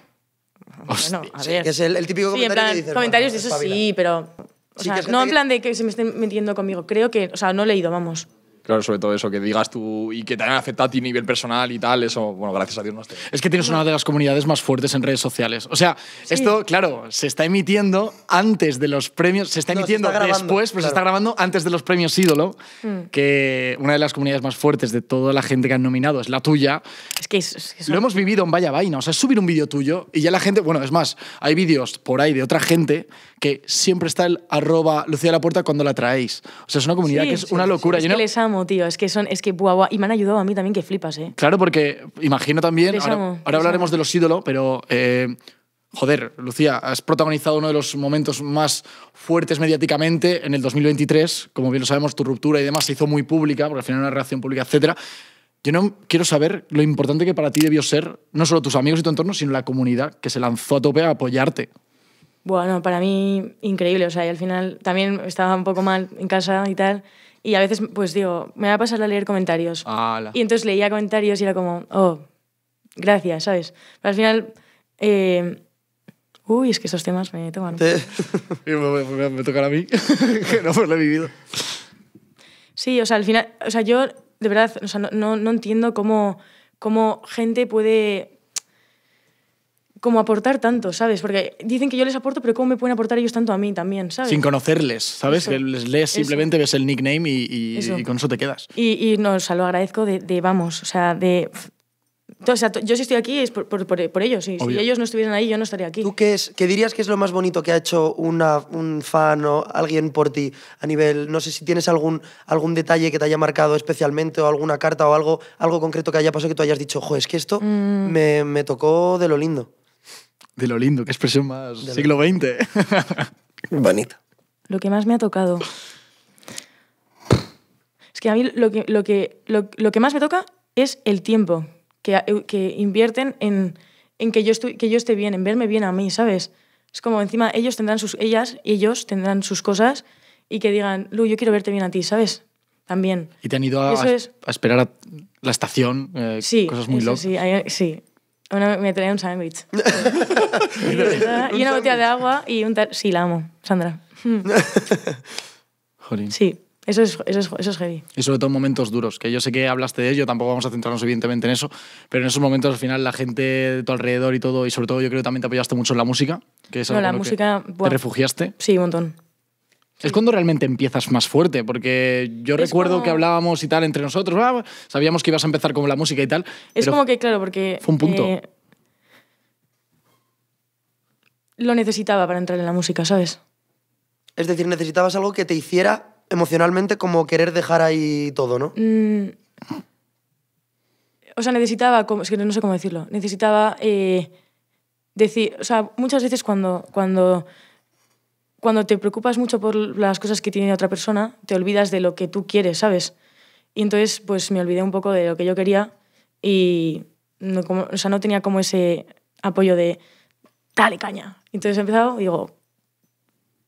Bueno, a Sí, ver. que es el, el típico Sí, en comentario plan, que dices, comentarios de "Bueno, eso espabila". sí, pero. O Sí, sea, no en plan de que se me estén metiendo conmigo. Creo que. O sea, no he leído, vamos. Claro, sobre todo eso, que digas tú y que te hayan afectado a ti a nivel personal y tal, eso, bueno, gracias a Dios no tenido. Es que tienes una de las comunidades más fuertes en redes sociales. O sea, esto, claro, se está emitiendo antes de los premios, se está No, se emitiendo está grabando, después, pero se claro. está grabando antes de los premios Ídolo, que una de las comunidades más fuertes de toda la gente que han nominado es la tuya. Es que, es, es que son- Lo hemos vivido en Vaya Vaina, o sea, es subir un vídeo tuyo y ya la gente, bueno, es más, hay vídeos por ahí de otra gente que siempre está el arroba Lucía de la Puerta cuando la traéis. O sea, es una comunidad Sí, que es sí, una sí, locura. Es que les amo, tío. Es que son. Es que, buah, buah, Y me han ayudado a mí también que flipas, ¿eh? Claro, porque imagino también, Les ahora, amo, ahora hablaremos amo. de los ídolos, pero eh, joder, Lucía, has protagonizado uno de los momentos más fuertes mediáticamente en el 2023, como bien lo sabemos, tu ruptura y demás se hizo muy pública, porque al final era una reacción pública, etcétera. Yo no quiero saber lo importante que para ti debió ser no solo tus amigos y tu entorno, sino la comunidad que se lanzó a tope a apoyarte. Bueno, para mí increíble, o sea, y al final también estaba un poco mal en casa y tal, y a veces pues digo, me va a pasar a leer comentarios. Ala. Y entonces leía comentarios y era como, oh, gracias, ¿sabes? Pero al final, eh, uy, es que esos temas me toman. Te- Me, me, me tocará a mí, que no pues lo he vivido. Sí, o sea, al final, o sea, yo de verdad, o sea, no, no, no entiendo cómo, cómo gente puede como aportar tanto, ¿sabes? Porque dicen que yo les aporto, pero ¿cómo me pueden aportar ellos tanto a mí también, ¿sabes? Sin conocerles, ¿sabes? Eso. Que les lees, Eso. simplemente ves el nickname y, y- Eso. y con eso te quedas. Y, y no, o sea, lo agradezco de, de vamos, o sea, de... O sea, yo si estoy aquí es por, por, por- por ellos, sí. Si ellos no estuvieran ahí, yo no estaría aquí. ¿Tú qué, es, qué dirías que es lo más bonito que ha hecho una, un fan o alguien por ti a nivel, no sé si tienes algún, algún detalle que te haya marcado especialmente o alguna carta o algo, algo concreto que haya pasado que tú hayas dicho, jo, es que esto Mm. me, me tocó de lo lindo? De lo lindo, qué expresión más De siglo XX. Bonito. Lo que más me ha tocado. Es que a mí lo que, lo que, lo, lo que más me toca es el tiempo que, que invierten en, en que, yo estoy, que yo esté bien, en verme bien a mí, ¿sabes? Es como encima ellos tendrán sus, ellas, ellos tendrán sus cosas y que digan, Lu, yo quiero verte bien a ti, ¿sabes? También. Y te han ido a, es- a esperar a la estación, eh, Sí, cosas muy locas. Sí. Una- me traía un sándwich. y una botella de agua y un... tar- Sí, la amo, Sandra. Mm, Jolín. Sí, eso es, eso es, eso es heavy. Y sobre todo en momentos duros, que yo sé que hablaste de ello, tampoco vamos a centrarnos evidentemente en eso, pero en esos momentos al final la gente de tu alrededor y todo, y sobre todo yo creo que también te apoyaste mucho en la música, que es No, algo la lo que música, te refugiaste. Sí, un montón. Es cuando realmente empiezas más fuerte, porque yo Es recuerdo como- que hablábamos y tal entre nosotros, ah, sabíamos que ibas a empezar con la música y tal. Es como que, claro, porque... fue un punto. eh, lo necesitaba para entrar en la música, ¿sabes? Es decir, necesitabas algo que te hiciera emocionalmente como querer dejar ahí todo, ¿no? Mm, o sea, necesitaba, como- es que no sé cómo decirlo, necesitaba eh, decir, o sea, muchas veces cuando, cuando, cuando te preocupas mucho por las cosas que tiene otra persona, te olvidas de lo que tú quieres, ¿sabes? Y entonces, pues me olvidé un poco de lo que yo quería y no, como, o sea, no tenía como ese apoyo de dale caña. Entonces he empezado y digo,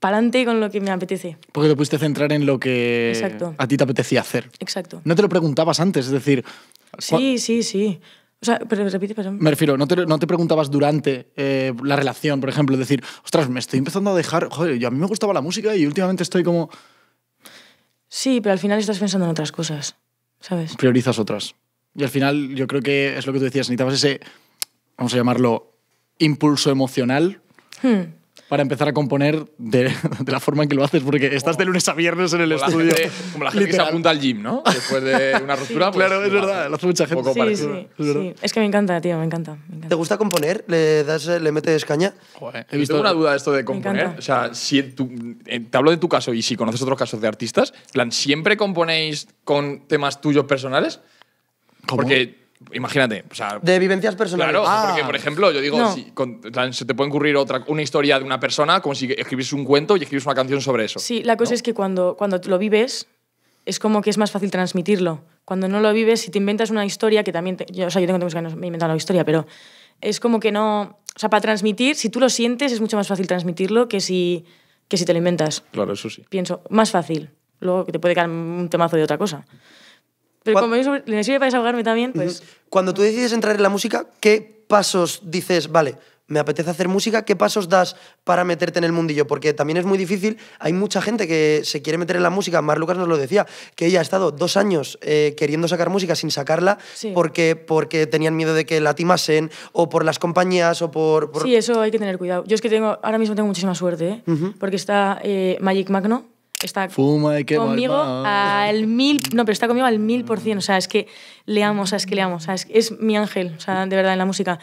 pa'lante con lo que me apetece. Porque te pudiste centrar en lo que Exacto. a ti te apetecía hacer. Exacto. No te lo preguntabas antes, es decir, Sí, sí, sí. O sea, pero repite, perdón. me refiero, no te, no te preguntabas durante eh, la relación, por ejemplo, decir, ostras, me estoy empezando a dejar, joder, yo a mí me gustaba la música y últimamente estoy como, Sí, pero al final estás pensando en otras cosas, ¿sabes? priorizas otras. Y al final yo creo que es lo que tú decías, necesitabas ese, vamos a llamarlo, impulso emocional Hmm. Para empezar a componer de, de la forma en que lo haces, porque estás de lunes a viernes en el Como la estudio. gente, como la gente que se apunta al gym, ¿no? Después de una ruptura. pues, Claro, es verdad, lo hace mucha gente. poco Sí, Es verdad. sí. Es que me encanta, tío, me encanta. me ¿Te gusta componer? ¿Le, das, le metes caña? Joder, he visto tengo una duda de esto de componer. O sea, si tú- eh, te hablo de tu caso y si conoces otros casos de artistas, en plan, ¿siempre componéis con temas tuyos personales? ¿Cómo? Porque, imagínate, o sea, De vivencias personales. Claro, Ah. porque por ejemplo, yo digo, No. si con- en plan, se te puede ocurrir otra, una historia de una persona como si escribís un cuento y escribís una canción sobre eso. Sí, la cosa es que cuando, cuando lo vives, es como que es más fácil transmitirlo. Cuando no lo vives, si te inventas una historia, que también. te- yo, o sea, yo tengo música, no me he inventado la historia, pero es como que no. O sea, para transmitir, si tú lo sientes, es mucho más fácil transmitirlo que si, que si te lo inventas. Claro, eso sí. Pienso, más fácil. Luego que te puede quedar un temazo de otra cosa. Pero como eso me sirve para desahogarme también, pues. Cuando tú decides entrar en la música, ¿qué pasos dices, vale, me apetece hacer música, qué pasos das para meterte en el mundillo? Porque también es muy difícil, hay mucha gente que se quiere meter en la música, Mar Lucas nos lo decía, que ella ha estado dos años eh, queriendo sacar música sin sacarla Sí. porque, porque tenían miedo de que la timasen, o por las compañías, o por... por- Sí, eso hay que tener cuidado. Yo es que tengo, ahora mismo tengo muchísima suerte, ¿eh? porque está eh, Magic Magno, está Fuma y conmigo al mil, no, pero está conmigo al mil por cien, o sea, es que le amo, o sea, es que le amo, o sea, es, es mi ángel, o sea, de verdad, en la música.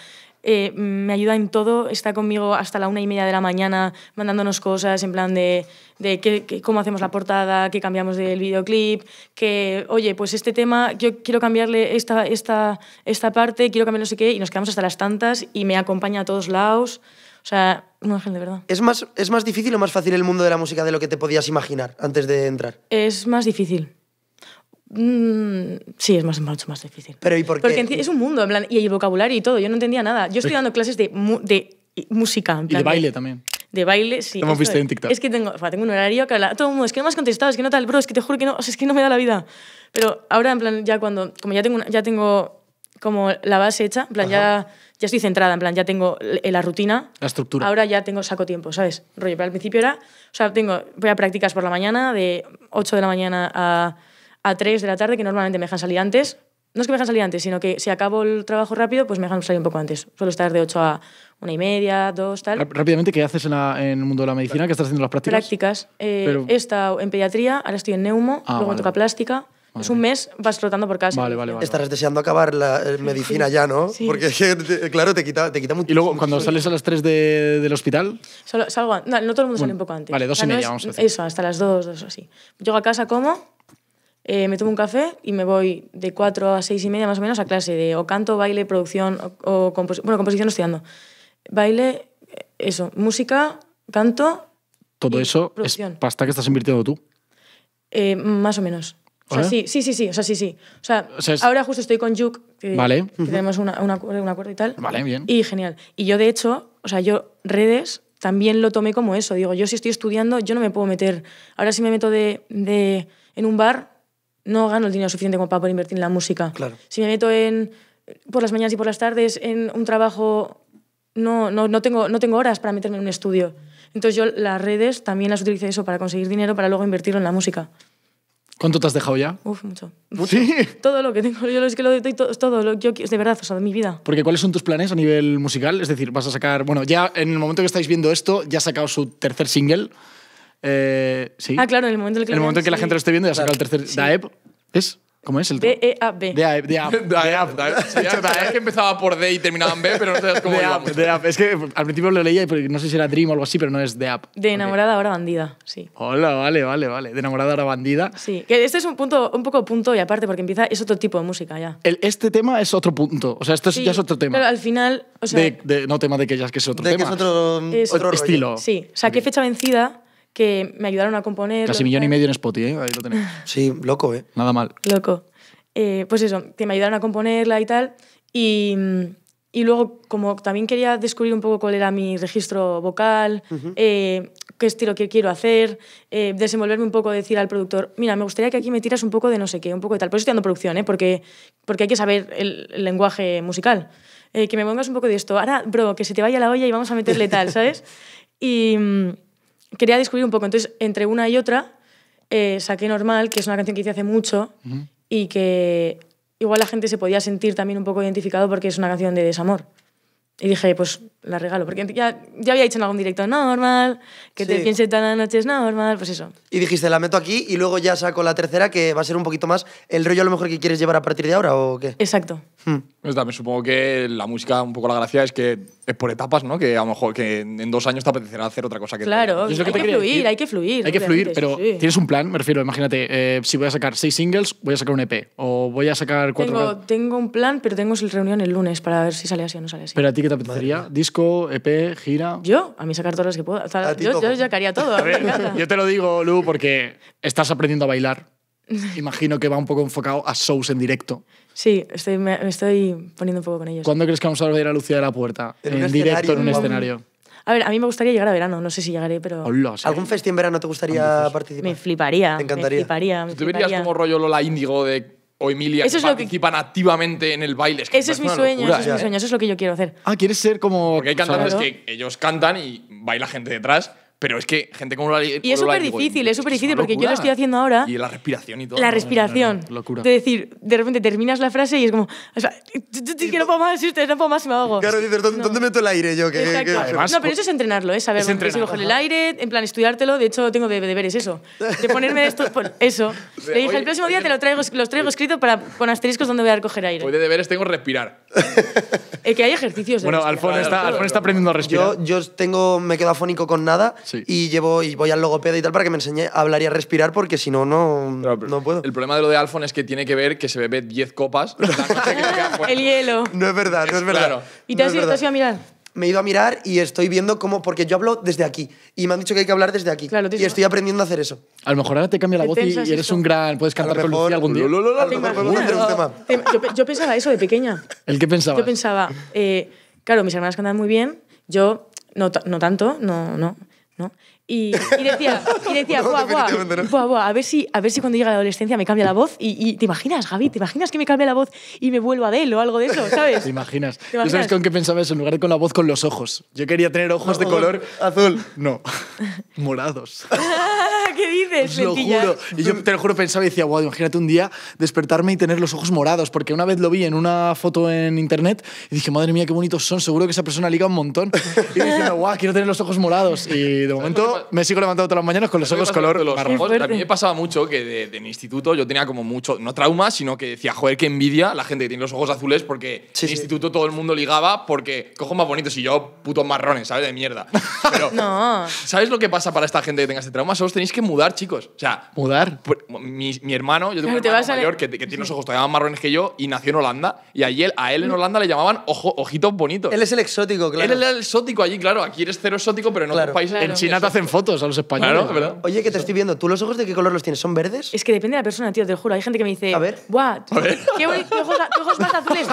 Eh, me ayuda en todo, está conmigo hasta la una y media de la mañana mandándonos cosas en plan de, de qué- qué- cómo hacemos la portada, qué cambiamos del videoclip, que, oye, pues este tema, yo quiero cambiarle esta, esta, esta parte, quiero cambiar no sé qué, y nos quedamos hasta las tantas y me acompaña a todos lados. O sea, un ángel de verdad. ¿Es más, ¿Es más difícil o más fácil el mundo de la música de lo que te podías imaginar antes de entrar? Es más difícil. Mm, sí, es más, mucho más difícil. Pero ¿y por qué? Porque es un mundo, en plan, y el vocabulario y todo. Yo no entendía nada. Yo estoy dando clases de, mu- de música. en Y plan, de baile también. De baile, sí. Lo hemos visto en TikTok. Es que tengo, o sea, tengo un horario que habla, todo el mundo, es que no me has contestado, es que no tal, bro, es que te juro que no, o sea, es que no me da la vida. Pero ahora, en plan, ya cuando, como ya tengo, una- ya tengo como la base hecha, en plan, ya, ya estoy centrada, en plan, ya tengo l- la rutina. La estructura. Ahora ya tengo, saco tiempo, ¿sabes? Rollo, pero al principio era, o sea, tengo, voy a prácticas por la mañana, de 8 de la mañana a, a 3 de la tarde, que normalmente me dejan salir antes. No es que me dejan salir antes, sino que si acabo el trabajo rápido, pues me dejan salir un poco antes. Suelo estar de 8 a una y media, 2, tal. Ráp- Rápidamente, ¿qué haces en, la- en el mundo de la medicina? ¿Qué estás haciendo las prácticas? Prácticas. Eh, Pero- He estado en pediatría, ahora estoy en neumo, Ah, luego vale. toca plástica. Es un mes, vas flotando por casa. Vale, vale, vale. Estarás deseando acabar la eh, medicina ya, ¿no? Sí. Porque, claro, te quita, te quita mucho. Y luego, cuando sales a las 3 de- del hospital, Solo, salgo, no, no todo el mundo sale Bueno, un poco antes. vale, dos y no media, es- vamos a decir. Eso, hasta las dos, dos o así. Llego a casa, como, eh, me tomo un café y me voy de cuatro a seis y media más o menos a clase de o canto, baile, producción o, o compos- bueno, composición no estoy dando. Baile, eh, eso, música, canto, todo Y eso producción. es pasta que estás invirtiendo tú. eh, más o menos. O sea, sí, sí, sí, sí, o sea, sí, sí. O sea, O sea, es- ahora justo estoy con Juk, que, Vale. que tenemos una, una, un acuerdo y tal. Vale, bien. Y genial. Y yo, de hecho, o sea, yo redes también lo tomé como eso. Digo, yo si estoy estudiando, yo no me puedo meter. Ahora si me meto de, de, en un bar, no gano el dinero suficiente como para poder invertir en la música. Claro. Si me meto en, por las mañanas y por las tardes en un trabajo, no, no, no, tengo, no tengo horas para meterme en un estudio. Entonces yo las redes también las utilizo eso para conseguir dinero para luego invertirlo en la música. ¿Cuánto te has dejado ya? Uf, mucho. Sí. Todo lo que tengo, yo es que lo doy todo, todo lo yo qui- es de verdad, o sea, de mi vida. Porque ¿cuáles son tus planes a nivel musical? Es decir, vas a sacar, bueno, ya en el momento que estáis viendo esto, ya ha sacado su tercer single. Eh, sí. Ah, claro, en el momento en el que En el momento en que la gente lo esté viendo, ya ha sacado el tercer. Sí. Daeb. ¿Es? ¿Cómo es el D-E-A-B. Daeb. Sí, sabías que empezaba por D y terminaba en B, pero no sabías cómo íbamos. Daeb. Es que al principio lo leía y pues, no sé si era Dream o algo así, pero no es Daeb. De enamorada, ahora bandida, sí. Hola, vale, vale, vale. De enamorada ahora bandida. Sí, que este es un, punto, un poco punto y aparte, porque empieza, es otro tipo de música ya. El- este tema es otro punto. O sea, esto es- Sí, ya es otro tema. Pero al final, o sea, de, de- no tema de que ya es que es otro De que tema. es otro, Es- otro rollo. estilo. sí, saqué fecha vencida que me ayudaron a componer. Casi millón y medio en Spotify, ¿eh? Ahí lo tenéis. Sí, loco, ¿eh? Nada mal. Loco. Eh, pues eso, que me ayudaron a componerla y tal. Y, y luego, como también quería descubrir un poco cuál era mi registro vocal, eh, qué estilo que quiero hacer, eh, desenvolverme un poco, decir al productor, mira, me gustaría que aquí me tiras un poco de no sé qué, un poco de tal. Por eso estoy dando producción, ¿eh? porque, porque hay que saber el, el lenguaje musical. Eh, que me pongas un poco de esto. Ahora, bro, que se te vaya la olla y vamos a meterle tal, ¿sabes? Y mm, quería descubrir un poco. Entonces, entre una y otra, eh, saqué Normal, que es una canción que hice hace mucho y que igual la gente se podía sentir también un poco identificado porque es una canción de desamor. Y dije, pues la regalo. Porque ya, ya había dicho en algún directo normal, que te Sí. piense toda la noche es normal, pues eso. Y dijiste, la meto aquí y luego ya saco la tercera, que va a ser un poquito más el rollo a lo mejor que quieres llevar a partir de ahora, ¿o qué? Exacto. Hmm. Pues también supongo que la música, un poco la gracia es que es por etapas, ¿no? Que a lo mejor que en dos años te apetecerá hacer otra cosa que Claro, Es lo que hay te que fluir, decir. hay que fluir. Hay que fluir, pero sí, sí. tienes un plan, me refiero, imagínate, eh, si voy a sacar seis singles, voy a sacar un EP, o voy a sacar cuatro... Tengo, tengo un plan, pero tengo reunión el lunes para ver si sale así o no sale así. Pero a ti qué te apetecería? ¿Disco, EP, gira? yo, a mí sacar todas las que puedo. O sea, yo, yo sacaría todo. encanta. Yo te lo digo, Lu, porque estás aprendiendo a bailar. Imagino que va un poco enfocado a shows en directo. Sí, estoy, me, me estoy poniendo un poco con ellos. ¿Cuándo crees que vamos a ver a Lucía de la Puerta? En un directo, en un escenario. escenario. A ver, a mí me gustaría llegar a verano. No sé si llegaré, pero Hola, sí. ¿Algún festi en verano te gustaría participar? me fliparía. Te encantaría. Me fliparía. Me Tú verías fliparía. como rollo Lola Índigo de, o Emilia Eso que es lo que- participan activamente en el baile. Es que Ese es mi sueño, locura, ese es mi sueño, eso es lo que yo quiero hacer. Ah, ¿quieres ser como...? Porque hay cantantes Claro. que ellos cantan y baila gente detrás, pero es que gente como Lola Y es súper difícil, es súper difícil porque yo lo estoy haciendo ahora. Y la respiración y todo. La respiración. no, no, locura. De decir, de repente terminas la frase y es como, o sea, que no puedo más, si ustedes no puedo más y me hago. Claro, dices, ¿dónde, meto el aire yo? Que, Además, no, pero eso es entrenarlo, ¿eh? Saber es coger el aire, en plan estudiártelo. De hecho, tengo de deberes eso. De ponerme esto, eso. Le dije, el próximo día te lo traigo, los traigo escrito para, con asteriscos donde voy a recoger aire. Hoy de deberes tengo respirar. Eh, que hay ejercicios Bueno. Alfon está, Alfon está aprendiendo a respirar. Yo, yo tengo, me quedo afónico con nada Sí. y llevo y voy al logopeda y tal para que me enseñe a hablar y a respirar porque si no, no, Claro, no puedo. El problema de lo de Alfon es que tiene que ver que se bebe 10 copas. El hielo. No es verdad, no es verdad. Claro. ¿Y te No has, es ido, te has ido a mirar? Me he ido a mirar y estoy viendo cómo, porque yo hablo desde aquí y me han dicho que hay que hablar desde aquí Claro, y estoy aprendiendo a hacer eso. A lo mejor ahora te cambia la voz y, eres esto. un gran... Puedes cantar con mejor- Lucía algún día. Te- Yo, yo pensaba eso de pequeña. ¿El qué pensabas? Yo pensaba, eh, claro, mis hermanas cantan muy bien, yo no, no tanto, no, no, no. Y, y decía, y decía No, buah, buah, definitivamente no. buah, buah, a, ver si, a ver si cuando llega la adolescencia me cambia la voz. Y, y te imaginas, Gaby, te imaginas que me cambia la voz y me vuelvo Adele o algo de eso, ¿sabes? ¿Te imaginas? ¿Te ¿Yo sabes con qué pensaba eso? En lugar de con la voz, con los ojos. Yo quería tener ojos de color... azul. No, morados. ¿Qué dices? Os lo juro. Y yo te lo juro, pensaba y decía, wow, imagínate un día despertarme y tener los ojos morados, porque una vez lo vi en una foto en internet y dije, madre mía, qué bonitos son, seguro que esa persona liga un montón. Y diciendo, wow, quiero tener los ojos morados. Y de momento me sigo levantando todas las mañanas con los ¿Sabes ojos color los marrón. A mí me pasaba mucho que de, de mi instituto yo tenía como mucho, no trauma, sino que decía, joder, qué envidia la gente que tiene los ojos azules porque Sí, en sí. instituto todo el mundo ligaba porque ojos más bonitos y yo putos marrones, ¿sabes? De mierda. Pero, No. ¿sabes lo que pasa para esta gente que tenga este trauma? Solo tenéis que mudar, chicos. O sea, Mudar. Mi, mi hermano, yo tengo Claro, un te hermano a- mayor que, que tiene los ojos todavía más marrones que yo y nació en Holanda. Y allí él- a él en Holanda le llamaban ojo, ojitos bonitos. Él es el exótico, claro. Él era el exótico allí, claro. Aquí eres cero exótico, pero en Claro. otros países. En China te hacen fotos a los españoles. Claro, ¿verdad? Oye, que te estoy viendo. ¿Tú los ojos de qué color los tienes? ¿Son verdes? Es que depende de la persona, tío, te lo juro. Hay gente que me dice, A ver. ¡buah! ¿Qué, boni- qué ojos, qué ojos más azules?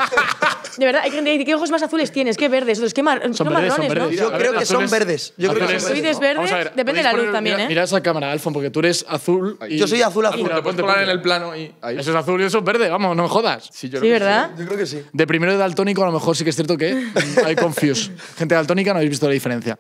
De verdad, hay gente que dice, ¿qué ojos más azules tienes? ¿Qué verdes? Otros, ¿qué, mar- Son qué verdes, son marrones, verdes. ¿no? Yo A ver, creo que son verdes. Yo creo que son verdes. a ver, depende de la luz también, mira, ¿eh? Mira esa cámara, Alfon, porque tú eres azul. y- Yo soy azul, azul. Alfon, ¿te puedes ponte. en el plano y ahí? Eso es azul y eso es verde, vamos, no me jodas. Sí, yo Sí, creo que ¿verdad? Yo creo que sí. De primero de daltónico, a lo mejor sí que es cierto que hay confuse. Gente daltónica no habéis visto la diferencia.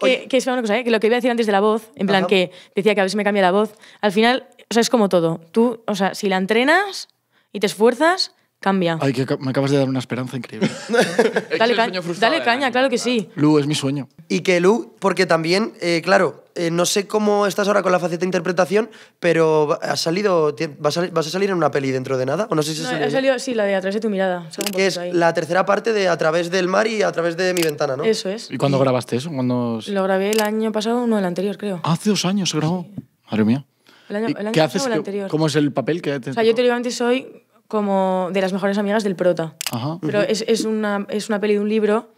Que, que espera una cosa, ¿eh? que lo que iba a decir antes de la voz, en plan Ajá. que decía que a ver si me cambia la voz, al final, o sea, es como todo. Tú, o sea, si la entrenas y te esfuerzas, cambia. Ay, que me acabas de dar una esperanza increíble. Dale el ca- sueño frustrado dale caña, claro que sí. Lu, es mi sueño. Y que Lu, porque también, eh, claro, eh, no sé cómo estás ahora con la faceta de interpretación, pero has salido, vas a, vas a salir en una peli dentro de nada, o no sé si No, ha salido, sí, la de a través de tu mirada. que es ahí. la tercera parte de A través del mar y A través de mi ventana, ¿no? Eso es. ¿Y cuándo grabaste eso? ¿Cuándo... Lo grabé el año pasado, no el anterior, creo. Hace dos años se grabó. Madre mía. El año, ¿Y el año ¿Qué haces? o el ¿Qué- anterior. ¿Cómo es el papel que te O sea, yo teóricamente soy como de las mejores amigas del prota. Ajá. Pero es, es, una, es una peli de un libro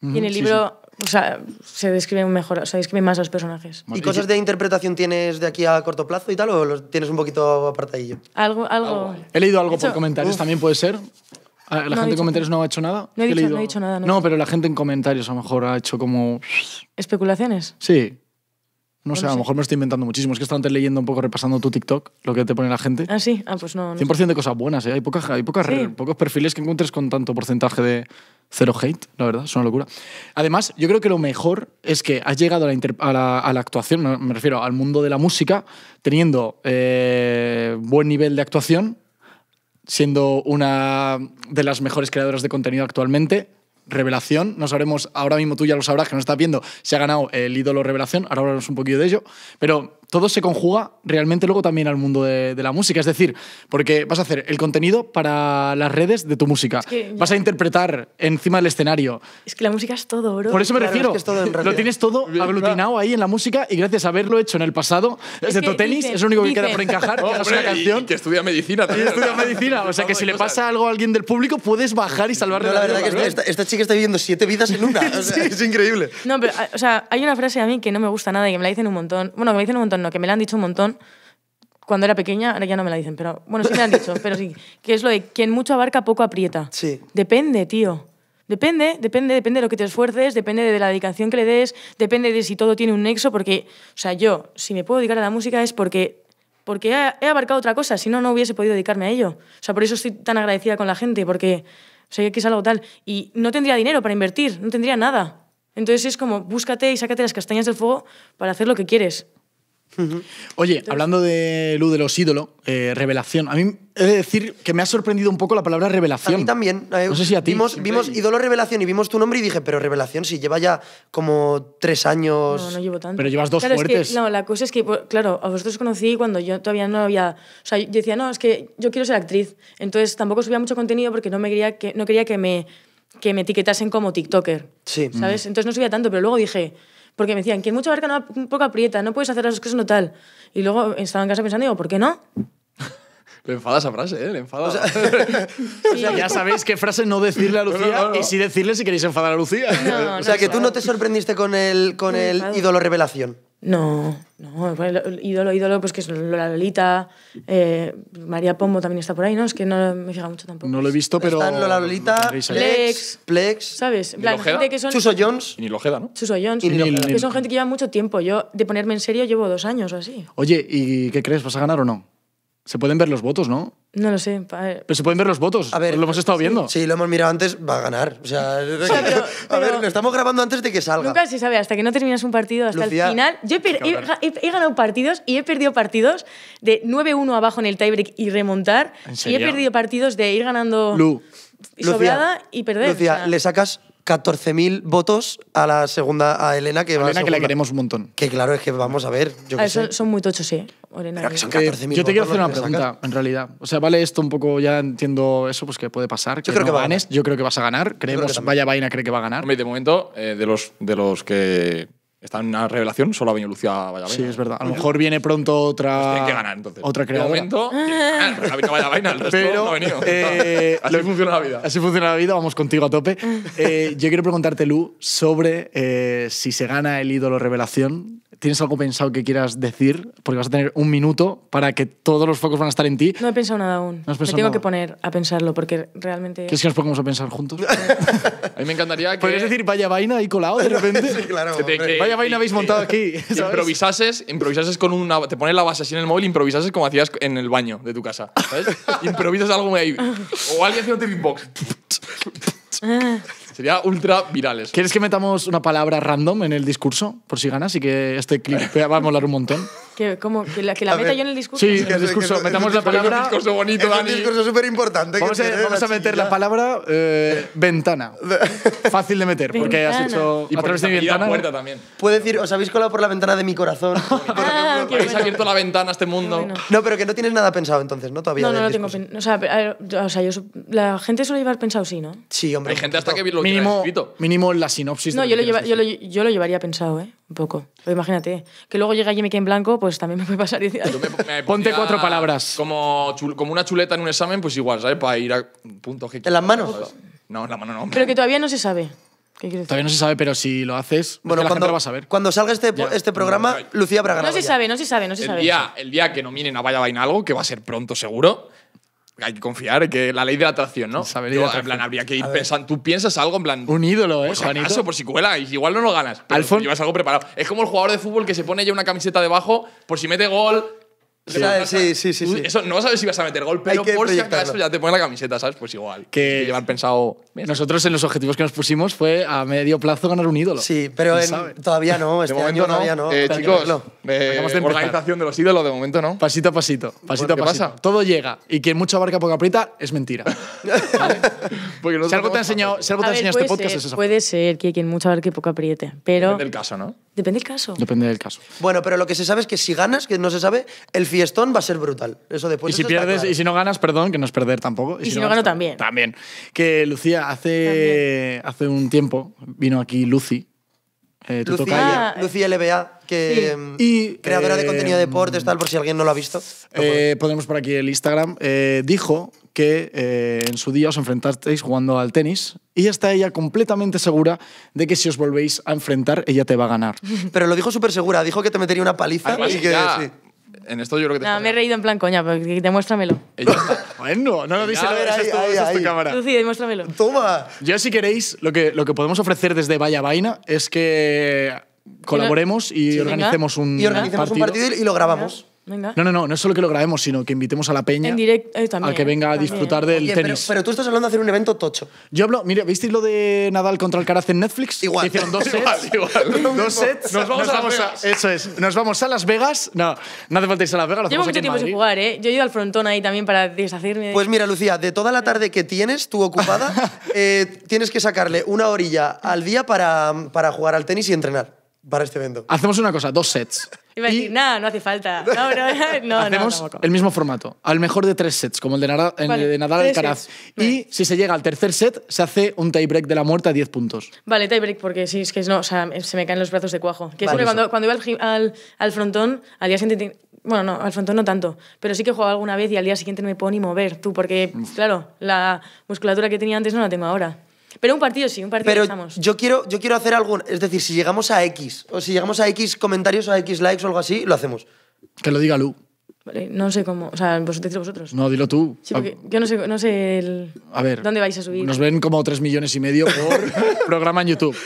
y en el sí, libro o sea, se describen mejor, o sea, describen más a los personajes. ¿Y cosas de interpretación tienes de aquí a corto plazo y tal, o los tienes un poquito apartadillo? Algo, algo. He leído algo hecho, por comentarios, también puede ser. Ah, ¿La he gente en comentarios no ha hecho nada? no he ¿Qué dicho- no he dicho nada, no. No, pero la gente en comentarios a lo mejor ha hecho como... ¿Especulaciones? Sí. No sé, a lo mejor me lo estoy inventando muchísimo. Es que estaba antes leyendo un poco, repasando tu TikTok, lo que te pone la gente. Ah, sí. Ah, pues no. no sé. 100% de cosas buenas, ¿eh? Hay, pocas, hay pocas, Sí. pocos perfiles que encuentres con tanto porcentaje de cero hate, la verdad, es una locura. Además, yo creo que lo mejor es que has llegado a la, a la- a la actuación, me, me refiero al mundo de la música, teniendo eh, buen nivel de actuación, siendo una de las mejores creadoras de contenido actualmente, revelación. No sabremos, ahora mismo tú ya lo sabrás, que no estás viendo, se ha ganado el ídolo revelación. Ahora hablamos un poquito de ello. Pero todo se conjuga realmente luego también al mundo de, de la música. Es decir, porque vas a hacer el contenido para las redes de tu música. que vas a interpretar encima del escenario. Es que la música es todo, bro. Por eso me Claro, refiero. es que es todo en lo tienes todo aglutinado ahí en la música y gracias a haberlo hecho en el pasado, Es desde que dicen- es lo único que queda dicen- por encajar, que hagas Hombre, una canción. y que estudia medicina Y también. estudia medicina. O sea que si le pasa algo a alguien del público, puedes bajar y salvarle No, la verdad que esta, esta chica está viviendo siete vidas en una. O sea, Es increíble. No, pero, o sea, hay una frase a mí que no me gusta nada y que me la dicen un montón. Bueno, que me dicen un montón, no, que me la han dicho un montón cuando era pequeña, ahora ya no me la dicen, pero bueno, sí me la han dicho, pero sí. Que es lo de quien mucho abarca, poco aprieta. Sí. Depende, tío. Depende, depende, depende de lo que te esfuerces, depende de la dedicación que le des, depende de si todo tiene un nexo, porque, o sea, yo, si me puedo dedicar a la música es porque, porque he, he abarcado otra cosa, si no, no hubiese podido dedicarme a ello. O sea, por eso estoy tan agradecida con la gente, porque, o sea, que es algo tal. Y no tendría dinero para invertir, no tendría nada. Entonces es como, búscate y sácate las castañas del fuego para hacer lo que quieres. Oye, hablando de Lu de los ídolos, eh, revelación. A mí he de decir que me ha sorprendido un poco la palabra A revelación. mí también. eh, No sé si a ti. Vimos, vimos Ídolo Revelación y vimos tu nombre y dije, pero Revelación, si lleva ya como tres años. No, no llevo tanto. Pero llevas dos Claro, es que- fuertes. no, la cosa es que, pues, claro, a vosotros os conocí cuando yo todavía no había... O sea, yo decía, no, es que yo quiero ser actriz. Entonces tampoco subía mucho contenido porque no, me quería que, no quería que me, que me etiquetasen como TikToker. Sí. ¿Sabes? Entonces no subía tanto, pero luego dije... Porque me decían, quien mucho abarca no, poco aprieta, no puedes hacer las cosas no tal. Y luego estaba en casa pensando, digo, ¿por qué no? Le enfada esa frase, ¿eh? Le enfada. O sea, ya sabéis qué frase no decirle a Lucía no, no. y sí decirle si queréis enfadar a Lucía. No, o sea, no que tú no te sorprendiste con el, con el enfado. Ídolo Revelación. No, no, el- ídolo, ídolo, pues que es la Lolita, eh, María Pombo también está por ahí, ¿no? Es que no me fija mucho tampoco. No lo he visto, pero. Están Lola Lolita. Plex, Plex. ¿Sabes? En gente que son... Chuso Jones. Y ni lo jeda, ¿no? Chuso Jones, Y ni lo- que son gente que lleva mucho tiempo. Yo, de ponerme en serio, llevo dos años o así. Oye, ¿y qué crees? ¿Vas a ganar o no? Se pueden ver los votos, ¿no? No lo sé. eh, Pero se pueden ver los votos. A ver, lo hemos estado viendo. Sí, lo hemos mirado antes, va a ganar. O sea, pero- a ver, lo estamos grabando antes de que salga. Nunca se sabe, hasta que no terminas un partido, hasta Lucía, el final. Yo he, he, cabrón. he- he ganado partidos y he perdido partidos de 9-1 abajo en el tiebreak y remontar. ¿En Y he serio? perdido partidos de ir ganando Lu, sobrada y perder. Lucía, o sea, le sacas 14.000 votos a la segunda, a Elena, que va Elena, que la queremos un montón. Que claro, es que vamos a ver. Yo a ver, son, sé. son muy tochos, sí. Orena, Pero que eh. son Eh, 14.000 yo te quiero hacer una pregunta, sacas. en realidad. O sea, vale esto un poco, ya entiendo eso, pues que puede pasar. Que creo no que va a. Yo creo que vas a ganar. Creemos, vaya vaina, cree que va a ganar. Hombre, de momento, eh, de, los, de los que están en una revelación, solo ha venido Lucía Vallavaina. Sí, es verdad. A lo mejor viene pronto otra. Tienen que ganar, entonces. Otra De creadora. momento, tienen que ganar, Vallavaina, el resto Pero, no ha venido. eh, Así lo- funciona la vida. Así funciona la vida, vamos contigo a tope. Eh, yo quiero preguntarte, Lu, sobre eh, si se gana el ídolo revelación. ¿Tienes algo pensado que quieras decir? Porque vas a tener un minuto para que todos los focos van a estar en ti. No he pensado nada aún. No has Me pensado tengo nada. que poner a pensarlo porque realmente. ¿Quieres que nos pongamos a pensar juntos? A mí me encantaría que, ¿Podrías decir vaya vaina ahí colado de repente? Sí, claro. que te- que- Vaya vaina habéis montado aquí. improvisases, improvisases con una. Te pones la base así en el móvil, improvisases como hacías en el baño de tu casa. ¿Sabes? Improvisas algo muy ahí. O alguien haciendo beatbox. Sería ultra virales. ¿Quieres que metamos una palabra random en el discurso? Por si ganas y que este clip va a molar un montón. Que, como, que la, que la A meta ver. yo en el discurso. Sí, en el discurso. que Metamos es la un palabra. discurso bonito, Es un discurso súper importante. Vamos a, vamos a meter la palabra eh, ventana. Fácil de meter, porque has hecho Y a través de mi ventana. puerta también. Puede decir, os habéis colado por la ventana de mi corazón. Ah, Habéis bueno. abierto la ventana a este mundo. Bueno. no, pero que no tienes nada pensado entonces, ¿no? Todavía. No, no lo tengo o sea, sea, yo, la gente suele llevar pensado sí, ¿no? Sí, hombre. Hay gente hasta que lo Mínimo, escrito. mínimo la sinopsis. No, de yo lo, que lleva- yo, lo, yo lo llevaría pensado, ¿eh? Un poco. Pero imagínate, que luego llega y me quede en blanco, pues también me puede pasar. y me- me Ponte cuatro palabras. Como, chul- como una chuleta en un examen, pues igual, ¿sabes? Para ir a punto G. ¿En las manos? ¿sabes? No, en la mano no. Pero que todavía no se sabe. ¿Qué decir? Todavía no se sabe, pero si lo haces, Bueno, que la gente cuando, lo va a saber. cuando salga este, Ya. este programa, No, Lucía habrá. No se ya. sabe, no se sabe, no se El sabe. día, el día que nominen a Vaya Vaina algo, que va a ser pronto seguro, hay que confiar en que la ley de la atracción, ¿no? Saber Yo, en plan, habría que ir pensando. Tú piensas algo en plan. Un ídolo, ¿eh, Por si Juanito? acaso, por si cuela, y igual no lo ganas. Pero Alfon- llevas algo preparado. Es como el jugador de fútbol que se pone ya una camiseta debajo por si mete gol. ¿Sabes? Sí, sí, sí. Sí. Eso, no sabes si vas a meter gol, pero que por si acaso ya te pones la camiseta, ¿sabes? Pues igual. Que- llevar pensado. Nosotros en los objetivos que nos pusimos fue a medio plazo ganar un ídolo. Sí, pero todavía no, De este momento año no. todavía no. Eh, que chicos, verlo. eh, de empezar. organización de los ídolos, de momento no. Pasito a pasito, pasito a ¿Qué pasito. pasa? Todo llega. Y quien mucho abarca, poco aprieta, es mentira. Porque si algo te ha enseñado, si algo te ha ver, enseñado puede este podcast ser, es eso. puede ser que quien mucho abarque poco apriete, pero Del caso, ¿no? Depende del caso. Depende del caso. Bueno, pero lo que se sabe es que si ganas, que no se sabe, el fiestón va a ser brutal. Eso después. y si pierdes, claro. y si no ganas, perdón, que no es perder tampoco. Y si no gano, también. También. Que Lucía, hace, hace un tiempo vino aquí Lucy, eh, tu tocaya. Lucía LBA, que sí. Y, creadora de eh, contenido de deportes, tal, por si alguien no lo ha visto. Eh, ponemos por aquí el Instagram. eh, dijo que eh, en su día os enfrentasteis jugando al tenis y está ella completamente segura de que si os volvéis a enfrentar, ella te va a ganar. Pero lo dijo súper segura, dijo que te metería una paliza Además, y que ya, sí. En esto yo creo que te Nada, me he reído en plan coña, pero que- demuéstramelo. Ella está- bueno, no lo dice, A ver, eso ahí, es tu- ahí, eso es tu ahí. cámara. Lucy, demuéstramelo. Toma. Yo, si queréis, lo que, lo que podemos ofrecer desde Vaya Vaina es que colaboremos y Sí, organicemos un Y organicemos un partido y y lo grabamos. Venga. No, no, no, no es solo que lo grabemos, sino que invitemos a la peña En directo eh, también. al que venga a también. disfrutar del Oye, tenis. pero tú estás hablando de hacer un evento tocho. Yo hablo, mire, ¿visteis lo de Nadal contra Alcaraz en Netflix? Igual. Que hicieron dos sets. Igual, igual. Dos sets. Nos vamos a Las a, Vegas. Eso es. Nos vamos a Las Vegas. No, no hace falta irse a Las Vegas. Lo Llevo mucho tiempo sin jugar, ¿eh? Yo he ido al frontón ahí también para deshacerme de... Pues mira, Lucía, de toda la tarde que tienes tú ocupada, eh, tienes que sacarle una orilla al día para, para jugar al tenis y entrenar para este evento. Hacemos una cosa, dos sets. Iba a Y decir, nada, no hace falta. No, no, no, no, hacemos tampoco. el mismo formato, al mejor de tres sets, como el de, Nara- el Vale, de Nadal Alcaraz. Y si se llega al tercer set, se hace un tiebreak de la muerte a 10 puntos. Vale, tiebreak, porque sí, es que no, o sea, se me caen los brazos de cuajo. Que Vale, siempre cuando, cuando iba al, al, al frontón, al día siguiente. Bueno, no, al frontón no tanto, pero sí que he jugado alguna vez y al día siguiente no me puedo ni mover, tú, porque, claro, la musculatura que tenía antes no la tengo ahora. Pero un partido sí, un partido Pero estamos. yo quiero, yo quiero hacer algo, es decir, si llegamos a X, o si llegamos a X comentarios o a X likes o algo así, lo hacemos. Que lo diga Lu. Vale, no sé cómo, o sea, vosotros decís vosotros. No, dilo tú. Sí, porque yo no sé, no sé el- A ver. dónde vais a subir. Nos ven como 3 millones y medio por programa en YouTube.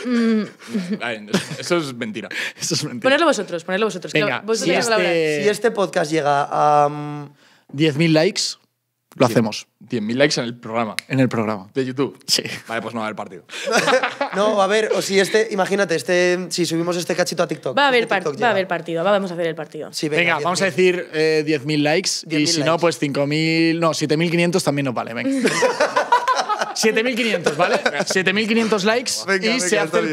Ay, Eso es mentira. Eso es mentira. Ponerlo vosotros, ponerlo vosotros. Venga, vosotros si este- Si este podcast llega a... mm, 10.000 likes, lo hacemos 10.000 likes en el programa en el programa. de YouTube. Sí. Vale, pues no va a haber partido. no, a ver, o si este, imagínate, este, si subimos este cachito a TikTok. Va a haber, este par- TikTok va a haber partido, vamos a hacer el partido. Sí, Venga, venga, vamos a 10.000. decir eh, 10.000 likes y 10.000 si no, likes. pues 5.000, no, 7.500 también nos vale, venga. 7.500, ¿vale? 7.500 likes Venga, y venga, se hace el bien.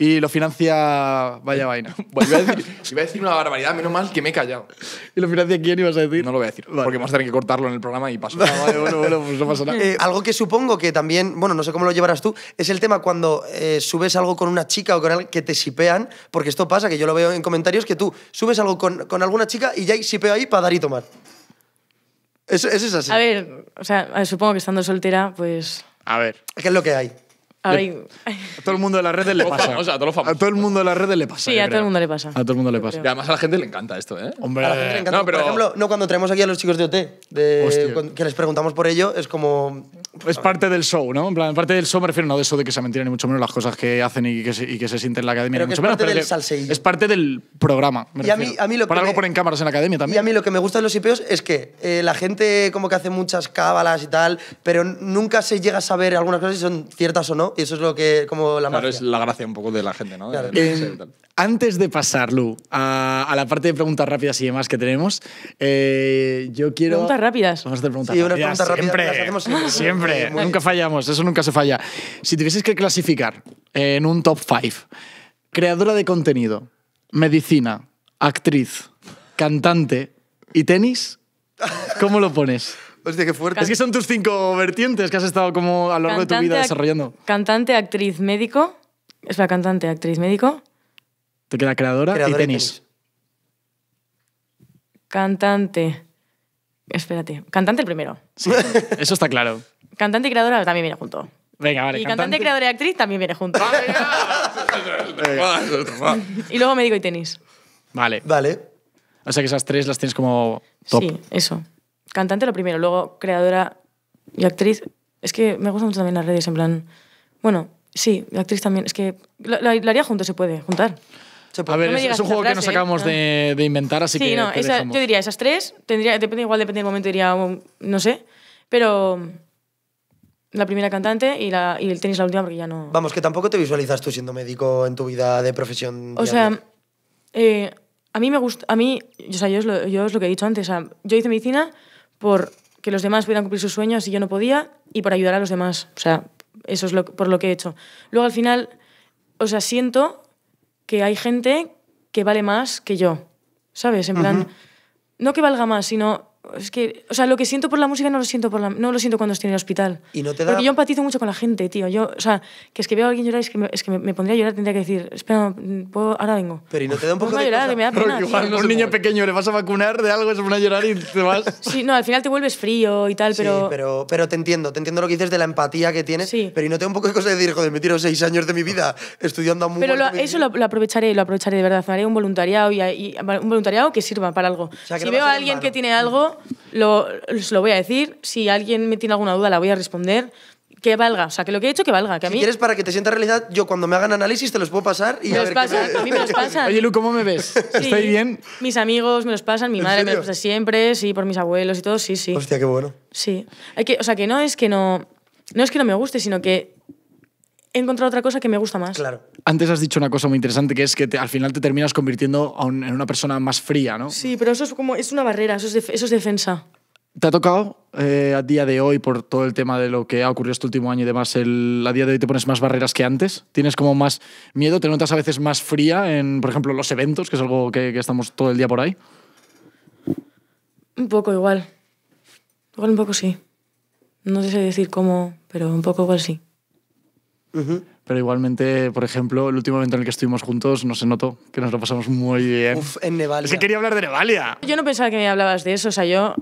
Y lo financia Vaya Vaina. Bueno, iba, a decir, iba a decir una barbaridad, menos mal que me he callado. ¿Y lo financia quién ibas a decir? No lo voy a decir, Vale. porque vamos a tener que cortarlo en el programa y paso. Ah, vale, bueno, bueno, pues no pasa nada. Eh, algo que supongo que también, bueno, no sé cómo lo llevarás tú, es el tema cuando eh, subes algo con una chica o con alguien que te sipean, porque esto pasa, que yo lo veo en comentarios, que tú subes algo con, con alguna chica y ya hay sipeo ahí para dar y tomar. Eso, eso es así. A ver, o sea, a ver, supongo que estando soltera, pues. A ver, ¿Qué es lo que hay? A todo el mundo de las redes le pasa. a todo. A el mundo de las redes le pasa. Sí, yo a todo el mundo le pasa. A todo el mundo le pasa. Y además a la gente le encanta esto, ¿eh? Hombre, A la gente le encanta. no, pero- Por ejemplo, no, cuando traemos aquí a los chicos de OT, de, que les preguntamos por ello, es como... es parte del show, ¿no? En plan, parte del show me refiero no de eso de que sea mentira ni mucho menos las cosas que hacen y que se, y que se sienten en la academia Pero ni que mucho es parte del salseillo. es parte del programa. me Y a mí- refiero. a mí lo Por que algo me- ponen cámaras en la academia Y también. a mí lo que me gusta de los sipeos es que eh, la gente como que hace muchas cábalas y tal, pero nunca se llega a saber algunas cosas si son ciertas o no, y eso es lo que, como la Claro, magia. es la gracia un poco de la gente, ¿no? Claro. De- Eh, antes de pasar, Lu, a, a la parte de preguntas rápidas y demás que tenemos, eh, yo quiero. Preguntas rápidas. Vamos a hacer preguntas Sí, unas rápidas. preguntas rápidas, siempre, hacemos siempre. siempre. Muy- nunca fallamos, eso nunca se falla. Si tuvieses que clasificar en un top 5, creadora de contenido, medicina, actriz, cantante y tenis, ¿cómo lo pones? Hostia, qué fuerte. Es que son tus cinco vertientes que has estado como a lo largo de tu vida ac- desarrollando. Cantante, actriz, médico. Espera, cantante, actriz, médico. Te queda creadora, Creadora y tenis. Cantante. Espérate. Cantante el primero. Sí, eso está claro. Cantante y creadora también viene junto. Venga, vale. y cantante, creadora y actriz también viene junto. Y luego médico y tenis. Vale. Vale. O sea que esas tres las tienes como top. Sí, eso. Cantante lo primero, luego creadora y actriz. Es que me gustan mucho también las redes, en plan. Bueno, sí, actriz también. Es que lo, lo- lo haría junto, se puede, juntar. Se A puede. ver, No me es, es un juego que nos frase, ¿eh? acabamos No. de, de inventar, así sí, que no, te esa- yo diría esas tres. Tendría, depende, igual depende del momento, diría, no sé. Pero la primera cantante y, la, y el tenis la última porque ya no... Vamos, que tampoco te visualizas tú siendo médico en tu vida de profesión. O diaria. sea, eh, a mí me gusta, a mí, o sea, yo es lo, yo es lo que he dicho antes, o sea, yo hice medicina por que los demás pudieran cumplir sus sueños y yo no podía y por ayudar a los demás, o sea, eso es lo, por lo que he hecho. Luego al final, o sea, siento que hay gente que vale más que yo, ¿sabes? En plan, no que valga más, sino es que, o sea, lo que siento por la música no lo siento por la, no lo siento cuando estoy en el hospital. Y no te da- Porque yo empatizo mucho con la gente, tío. Yo, o sea, que es que veo a alguien llorar, es que me, es que me, me pondría a llorar, tendría que decir, espera, ¿puedo? ahora vengo. Pero y no te da un poco Pongo a de llorar, cosa? que me da Porque pena. igual tío. a un niño pequeño le vas a vacunar de algo, se pone a llorar y te vas. Sí, no, al final te vuelves frío y tal, pero... Sí, pero, pero te entiendo, te entiendo lo que dices de la empatía que tienes. Sí. Pero y no te da un poco de cosa de decir, joder, me tiro seis años de mi vida estudiando a muy Pero lo- eso lo, lo aprovecharé, lo aprovecharé de verdad. Haré un voluntariado y, y- un voluntariado que sirva para algo. sea, que si no veo a alguien que tiene algo, lo, se lo voy a decir. Si alguien me tiene alguna duda, la voy a responder. Que valga, o sea, que lo que he hecho, que valga. Que a Si mí quieres para que te sientas realidad, yo cuando me hagan análisis te los puedo pasar y me a los ver qué pasan, me- a mí me los pasan. Oye, Lu, ¿cómo me ves? Sí. ¿Estoy bien? Mis amigos me los pasan, mi madre me los pasa siempre, sí, por mis abuelos y todo, sí, sí. Hostia, qué bueno. Sí. Hay que, o sea, que no es que no, no es que no me guste, sino que he encontrado otra cosa que me gusta más. Claro. Antes has dicho una cosa muy interesante que es que te- al final te terminas convirtiendo a un- en una persona más fría, ¿no? Sí, pero eso es como es una barrera, eso es, def- eso es defensa. ¿Te ha tocado eh, a día de hoy, por todo el tema de lo que ha ocurrido este último año y demás, el, a día de hoy te pones más barreras que antes? ¿Tienes como más miedo? ¿Te notas a veces más fría en, por ejemplo, los eventos, que es algo que, que estamos todo el día por ahí? Un poco igual. Igual un poco sí. No sé decir cómo, pero un poco igual sí. Ujú. Pero igualmente, por ejemplo, el último evento en el que estuvimos juntos, no se notó que nos lo pasamos muy bien. Uf, en Nevalia. Es que quería hablar de Nevalia. Yo no pensaba que me hablabas de eso, o sea, yo...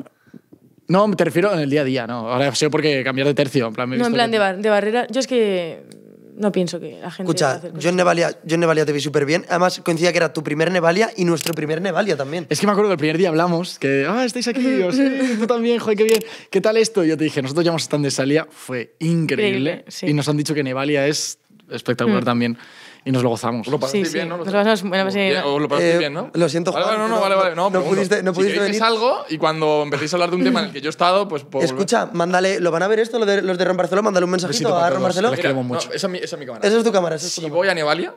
No, te refiero en el día a día, ¿no? Ahora ha sido porque cambiar de tercio. En plan, me he No, en visto plan que- de, bar- de barrera. Yo es que no pienso que la gente... Escucha, yo en, Nevalia, yo en Nevalia te vi súper bien. Además, coincidía que era tu primer Nevalia y nuestro primer Nevalia también. Es que me acuerdo que el primer día hablamos, que, ah, estáis aquí, y yo, sí, tú también, joder, qué bien, ¿qué tal esto? Y yo te dije, nosotros llamamos stand de Salia, fue increíble, Increíble, sí. y nos han dicho que Nevalia es espectacular también, y nos lo gozamos. Lo pasasteis Sí, sí. bien, ¿no? Nos lo pasamos- bueno, pues sí, Bien, no. ¿Os lo pasasteis Eh, bien, no? lo siento, Juan, vale, no, no, no- vale, vale. No, no pudiste- no Si pudiste queréis venir. algo y cuando empecéis a hablar de un tema en el que yo he estado, pues... puedo. Escucha, mándale, ¿lo van a ver esto, lo de- los de Ron Barceló? Mándale un mensajito Besito a Ron. Barceló. Les queremos no, mucho. esa, es mi, esa es mi cámara. Esa es tu cámara, esa es tu Si cámara. voy a Nevalia,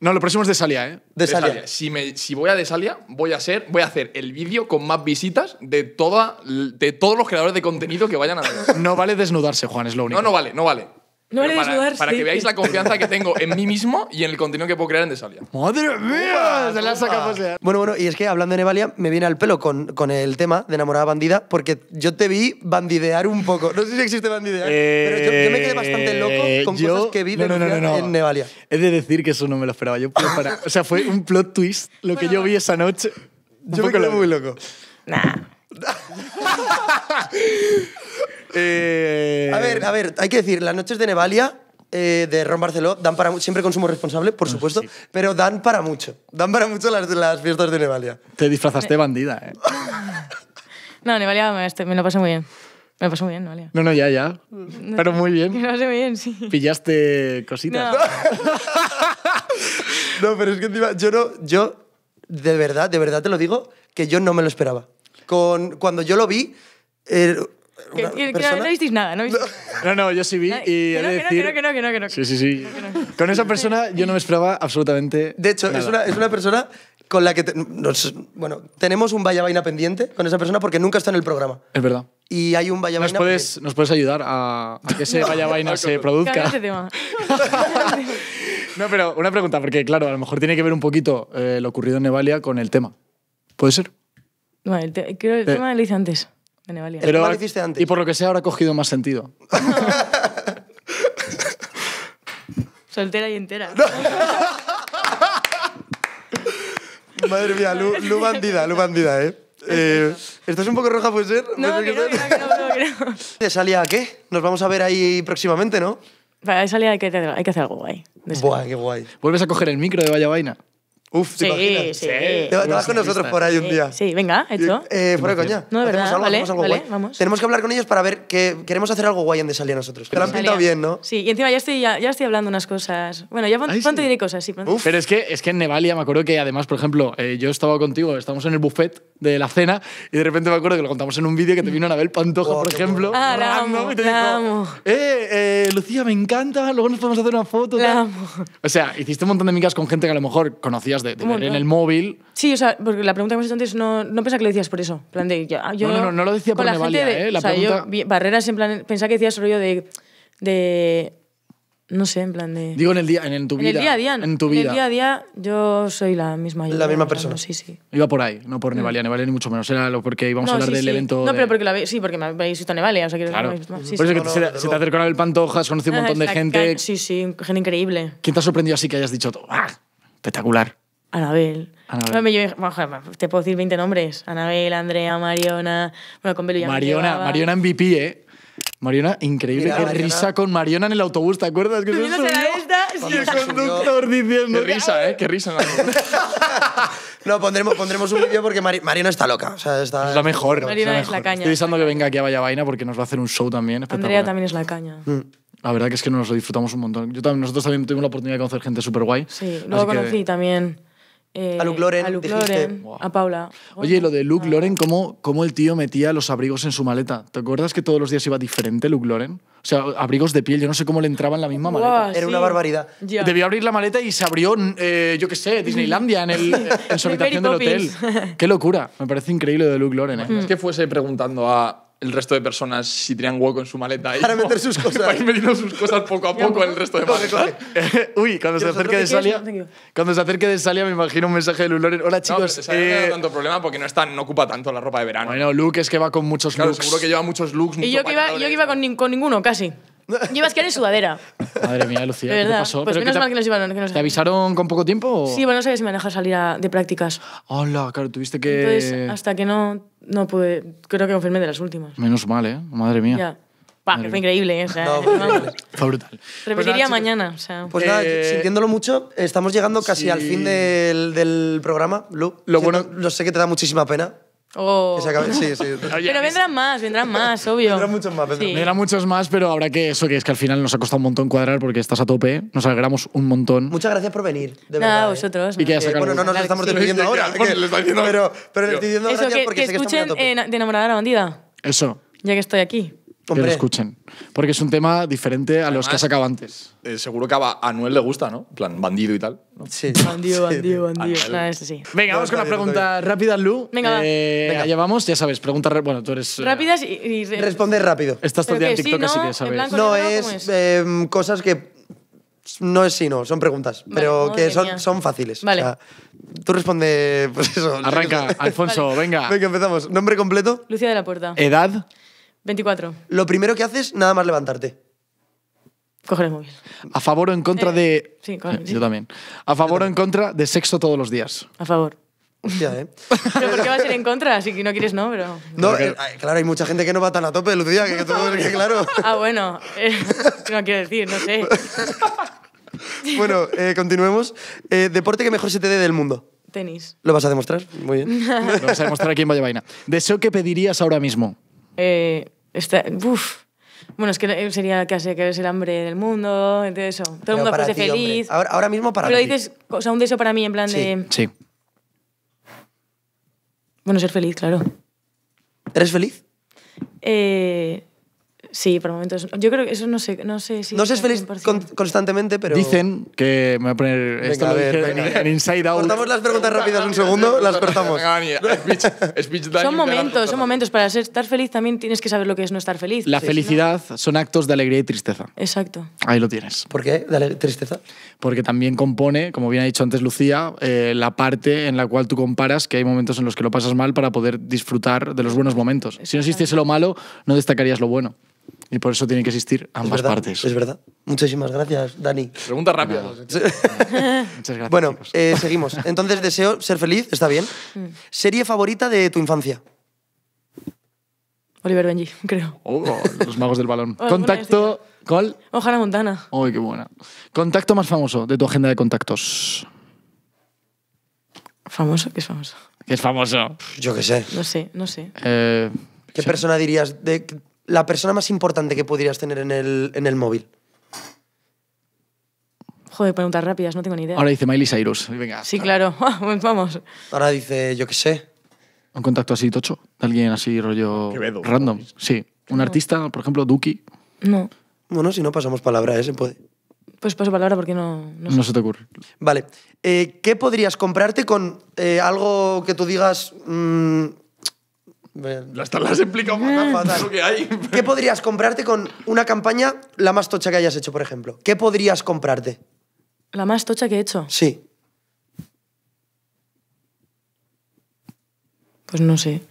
No, lo próximo es de Salia, ¿eh? De Salia. Si, me, si voy a Desalia, voy a, ser, voy a hacer el vídeo con más visitas de, toda, de todos los creadores de contenido que vayan a ver. No vale desnudarse, Juan, es lo único. No, no vale, no vale. No Pero para, desnudarse. para que veáis la confianza que tengo en mí mismo y en el contenido que puedo crear en Desalia. ¡Madre mía! Se la saca pasear. Bueno, bueno, y es que hablando de Nevalia, me viene al pelo con, con el tema de enamorada bandida, porque yo te vi bandidear un poco. No sé si existe bandidear, pero yo, yo me quedé bastante loco con Eh, yo- cosas que vi de no, no, no, en Nevalia. He de decir que eso no me lo esperaba. Yo, pero para- o sea, fue un plot twist lo que yo vi esa noche. Un Yo me poco quedé lo- muy loco. Nah. Eh, A ver, a ver, hay que decir, las noches de Nevalia eh, de Ron Barceló dan para siempre consumo responsable, por supuesto, pero dan para mucho. Dan para mucho las, las fiestas de Nevalia. Te disfrazaste bandida, ¿eh? No, Nevalia me, me lo pasé muy bien. Me lo pasé muy bien, Nevalia. No, no, ya, ya. Pero muy Me bien. lo pasé muy bien, sí. Pillaste cositas. No. No, pero es que encima, yo no, yo, de verdad, de verdad te lo digo, que yo no me lo esperaba. Con, cuando yo lo vi, eh, Que, que- que no visteis nada, ¿no? visteis- No, no, yo sí vi y que he no, de que no, decir... que no, que no, que no, que no. Sí, sí, sí. Con esa persona yo no me esperaba absolutamente De hecho, es una, es una persona con la que, te- nos- bueno, tenemos un vaya vaina pendiente con esa persona porque nunca está en el programa. Es verdad. Y hay un vaya ¿Nos vaina puedes, ¿Nos puedes ayudar a, a que ese vaya vaina se Cambia produzca? tema. No, pero una pregunta, porque claro, a lo mejor tiene que ver un poquito eh, lo ocurrido en Nevalia con el tema. ¿Puede ser? Vale, el te- creo que el Eh. tema lo hice antes, Nevalia. El tema lo hiciste antes. Y por lo que sea ahora ha cogido más sentido. Soltera y entera. Madre mía, Lu, Lu bandida, Lu bandida, ¿eh? Eh, ¿Estás un poco roja, puede ser? No, ¿Puede que no, que no, que no, que no. ¿De Salia a qué? Nos vamos a ver ahí próximamente, ¿no? Para esa salida hay que hacer, hay que hacer algo guay. Buah, qué guay. ¿Vuelves a coger el micro de Vaya Vaina? Uf, ¿te Sí, imaginas? sí. Te, te vas con nosotros por ahí un día. Sí, venga, hecho. Eh, fuera de coña. No, de verdad, algo, vale, algo vale, guay. vamos. Tenemos que hablar con ellos para ver que queremos hacer algo guay en Desalia nosotros. Te lo han pintado Salía. bien, ¿no? Sí, y encima ya estoy, ya, ya estoy hablando unas cosas. Bueno, ya pronto Ay, sí. diré cosas, sí. Pronto. Pero es que, es que en Nevalia me acuerdo que además, por ejemplo, eh, yo estaba contigo, estábamos en el buffet de la cena y de repente me acuerdo que lo contamos en un vídeo que te vino Anabel Pantoja, Oh, por ejemplo. bueno. Ah, la random, amo, y te la dijo, amo. Eh, eh, Lucía, me encanta, luego nos podemos hacer una foto. La tal". amo. O sea, hiciste un montón de amigas con gente que a lo mejor conocías de, de ver en el móvil. Sí, o sea, porque la pregunta que me has hecho antes no, no pensaba que lo decías por eso. En plan de, yo, yo- No, no, no, no lo decía con por la Nevalia, gente de- ¿eh? La o sea, pregunta- yo vi barreras en plan, pensaba que decías rollo de, de, no sé, en plan de... Digo en el día, en, en tu en vida. el día a día, En tu En vida. el día a día yo soy la misma. yo La misma persona. Sí, sí. Iba por ahí, no por Nevalia, Nevalia ni mucho menos. Era lo porque íbamos a Mm. No, hablar sí, del sí. evento. No, de- pero porque la ve- sí, porque me habéis visto a Nevalia, o sea, que Claro. me habéis visto- sí, por eso sí. que No, se, no, se te conocido un Ah, montón de gente. Sí, sí, gente increíble. ¿Quién te ha sorprendido así que hayas dicho, ¡ah! Espectacular. Anabel. Anabel. Bueno, me te puedo decir 20 nombres. Anabel, Andrea, Mariona. Bueno, con Belu ya me Mariona, llevaba. Mariona MVP, ¿eh? Mariona, increíble. Mira, Qué Mariona. risa con Mariona en el autobús, ¿te acuerdas? Que se ¿No será subió? esta? Y el Sí. conductor diciendo. Qué risa, ¿eh? Qué risa. No, pondremos, pondremos un vídeo porque Mari- Mariona está loca. O sea, está, Es la mejor. Mariona la es la mejor. caña, Estoy deseando que venga aquí a Vaya Vaina porque nos va a hacer un show también. Andrea también es la caña. Mm. La verdad que es que nos lo disfrutamos un montón. Yo también, nosotros también tuvimos la oportunidad de conocer gente súper guay. Sí, luego conocí también. Eh, A Luke Loren, A Luke. Loren, a Paula. Oye, lo de Luke Loren, ¿cómo, ¿cómo el tío metía los abrigos en su maleta? ¿Te acuerdas que todos los días iba diferente Luke Loren? O sea, abrigos de piel, yo no sé cómo le entraba en la misma maleta. Era una barbaridad. Ya. Debió abrir la maleta y se abrió, eh, yo qué sé, Disneylandia en, el, en su habitación del hotel. Qué locura. Me parece increíble lo de Luke Loren. ¿eh? Mm. Es que fuese preguntando a el resto de personas si tenían hueco en su maleta. y Para meter sus cosas. Para ir metiendo sus cosas poco a poco en el resto de maletas. Uy, cuando se ¿Quieres acerque de? Salia, cuando se acerque de Salia me imagino un mensaje de Luke. Hola No, pero chicos. no me da eh, tanto problema porque no, está, no ocupa tanto la ropa de verano. bueno, Luke es que va con muchos claro, looks. seguro que lleva muchos looks. Y yo que iba, yo que iba con, nin- con ninguno, casi. A esquiar en sudadera. Madre mía, Lucía, ¿qué te verdad. pasó? Pues ¿Pero menos mal que nos iban. Que nos... ¿Te avisaron con poco tiempo? o- Sí, bueno, no sabía si me dejar salir a- de prácticas. Hola, claro, tuviste que. Entonces, hasta que no, no pude. Creo que confirmé de las últimas. Menos mal, ¿eh? Madre mía. Ya. Pa, que fue increíble, ¿eh? O sea, No, fue. Fue brutal. Repetiría Pues nada, mañana. O sea. Pues nada, Eh, sintiéndolo mucho, estamos llegando casi sí. al fin del, del programa, Lu. Lo Siento- bueno- Lo sé que te da muchísima pena Oh. que se acabe. Sí, sí. Pero vendrán más, vendrán más, obvio. Vendrán muchos más, vendrán. Sí. Eran muchos más, pero habrá que eso, que es que al final nos ha costado un montón cuadrar porque estás a tope, ¿eh? nos alegramos un montón. Muchas gracias por venir. De Nada, verdad, ¿eh? vosotros. Y que Eh, bueno, no nos Claro estamos despidiendo Sí, ahora. que diciendo- Pero, pero le Tío. estoy diciendo Eso, gracias que, porque que sé que muy a escuchen tope. en- de enamorada a la bandida, Eso, ya que estoy aquí. Que lo escuchen. Porque es un tema diferente a los que has sacado antes. Eh, seguro que a, a Noel le gusta, ¿no? En plan, bandido y tal. ¿no? Sí. Bandido, bandido, bandido. Nada, este sí. Venga, vamos con las está preguntas rápidas, Lu. Venga, va. Eh, Venga. Allá vamos, ya sabes, preguntas. Bueno, tú eres. eh, Rápidas y. y- Responde rápido. Estás todo el ¿Pero día en? TikTok, Sí, así que sabes. blanco. No ¿Con el es, em, cosas que. No es sí, no, son preguntas, Vale, pero que son, son fáciles. Vale. O sea, tú responde, pues eso. Arranca, Alfonso, venga. Venga, empezamos. Nombre completo. Lucía de la Puerta. Edad, 24. Lo primero que haces, nada más levantarte. Coger el móvil. a favor o en contra Eh, de. sí, Eh, sí. Yo también. A favor o en contra de sexo todos los días. A favor. Hostia, ¿eh? Pero ¿por qué vas a ir en contra? Si que no quieres, no, pero. No, eh, claro, hay mucha gente que no va tan a tope, Lucía, que, que tú que claro. Ah, bueno. eh, no quiero decir, no sé. Bueno, eh, continuemos. Eh, deporte que mejor se te dé del mundo. Tenis. ¿Lo vas a demostrar? Muy bien. Lo vas a demostrar aquí en Valle Vaina. Deseo que pedirías ahora mismo. Eh, está, uf. Bueno, es que sería casi que es el hambre del mundo, de eso. Todo el mundo para fuese ti, feliz. Ahora, ahora mismo para Pero ti. dices, o sea, un deseo para mí en plan Sí. de. Sí. Bueno, ser feliz, claro. ¿Eres feliz? Eh, sí, por momentos. Yo creo que eso no sé, no sé si. no seas feliz 100%. con- constantemente, pero... Dicen que me voy a poner Venga, esto a ver, dije venga. en Inside Out. Cortamos las preguntas rápidas un segundo, las cortamos. Venga, Dani, speech, speech time, Son momentos, son momentos. Para ser, estar feliz también tienes que saber lo que es no estar feliz. La Sí, felicidad son actos de alegría y tristeza. ¿no? Exacto. Ahí lo tienes. ¿Por qué? Dale, tristeza. Porque también compone, como bien ha dicho antes Lucía, eh, la parte en la cual tú comparas que hay momentos en los que lo pasas mal para poder disfrutar de los buenos momentos. Si no existiese lo malo, no destacarías lo bueno. Y por eso tiene que existir Es ambas verdad, partes. Es verdad. Muchísimas gracias, Dani. Pregunta rápida. Muchas gracias. Bueno, eh, seguimos. Entonces, deseo ser feliz, está bien. Mm. ¿Serie favorita de tu infancia? Oliver Benji, creo. Oh, los magos del balón. Contacto. ¿Cuál? Ojalá Montana. ¡Uy, qué buena! Contacto más famoso de tu agenda de contactos. ¿Famoso? ¿Qué es famoso? Que es famoso. Yo qué sé. No sé, no sé. Eh, ¿Qué sí. persona dirías? De, la persona más importante que podrías tener en el, en el móvil. Joder, preguntas rápidas, no tengo ni idea. Ahora dice Miley Cyrus. Venga, sí, claro. Vamos. Ahora dice, yo qué sé. un contacto así tocho. De alguien así rollo Quevedo. random. Sí. Un artista, por ejemplo, Duki. No. Bueno, si no pasamos palabra, ¿eh? Se puede. Pues paso palabra porque no, no sé. No se te ocurre. Vale. Eh, ¿Qué podrías comprarte con eh, algo que tú digas... mm, Las las has explicado fatal, que hay. ¿Qué podrías comprarte con una campaña la más tocha que hayas hecho, por ejemplo? ¿Qué podrías comprarte? La más tocha que he hecho. Sí. Pues no sé.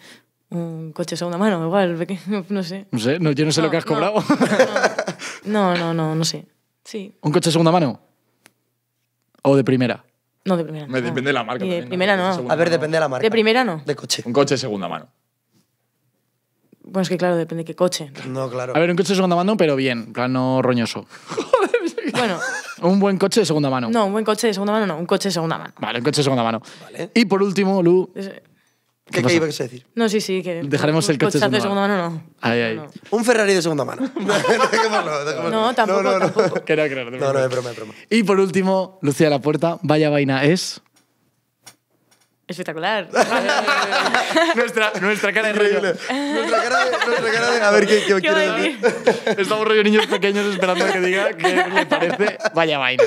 Un coche de segunda mano, igual, no sé. No sé, no, yo no sé lo que has no. cobrado. No, no, no, no sé. Sí. ¿Un coche de segunda mano? ¿O de primera? No, de primera. Me no. depende de la marca. De también, primera no. A ver, depende de la marca. De primera no. De coche. Un coche de segunda mano. Bueno, es que claro, depende de qué coche. No, claro. A ver, un coche de segunda mano, pero bien, en plan no roñoso. Bueno, Un buen coche de segunda mano. no, un buen coche de segunda mano no, un coche de segunda mano. Vale, un coche de segunda mano. Vale. Y por último, Lu, Es- ¿Qué, qué ibas a decir? No, sí, sí, que. Dejaremos el coche de segunda mano, no. Ahí, ahí. No, Un Ferrari de segunda mano. No, tampoco, no, no. tampoco. Creo, creo. No, no, es broma, es broma. Y por último, Lucía la Puerta, vaya vaina es. Espectacular. nuestra, nuestra cara de rollo. Nuestra cara de, nuestra cara de- A ver, ¿qué, qué ¿Qué va quiere decir? Estamos rollo niños pequeños esperando a que diga qué le parece. Vaya vaina.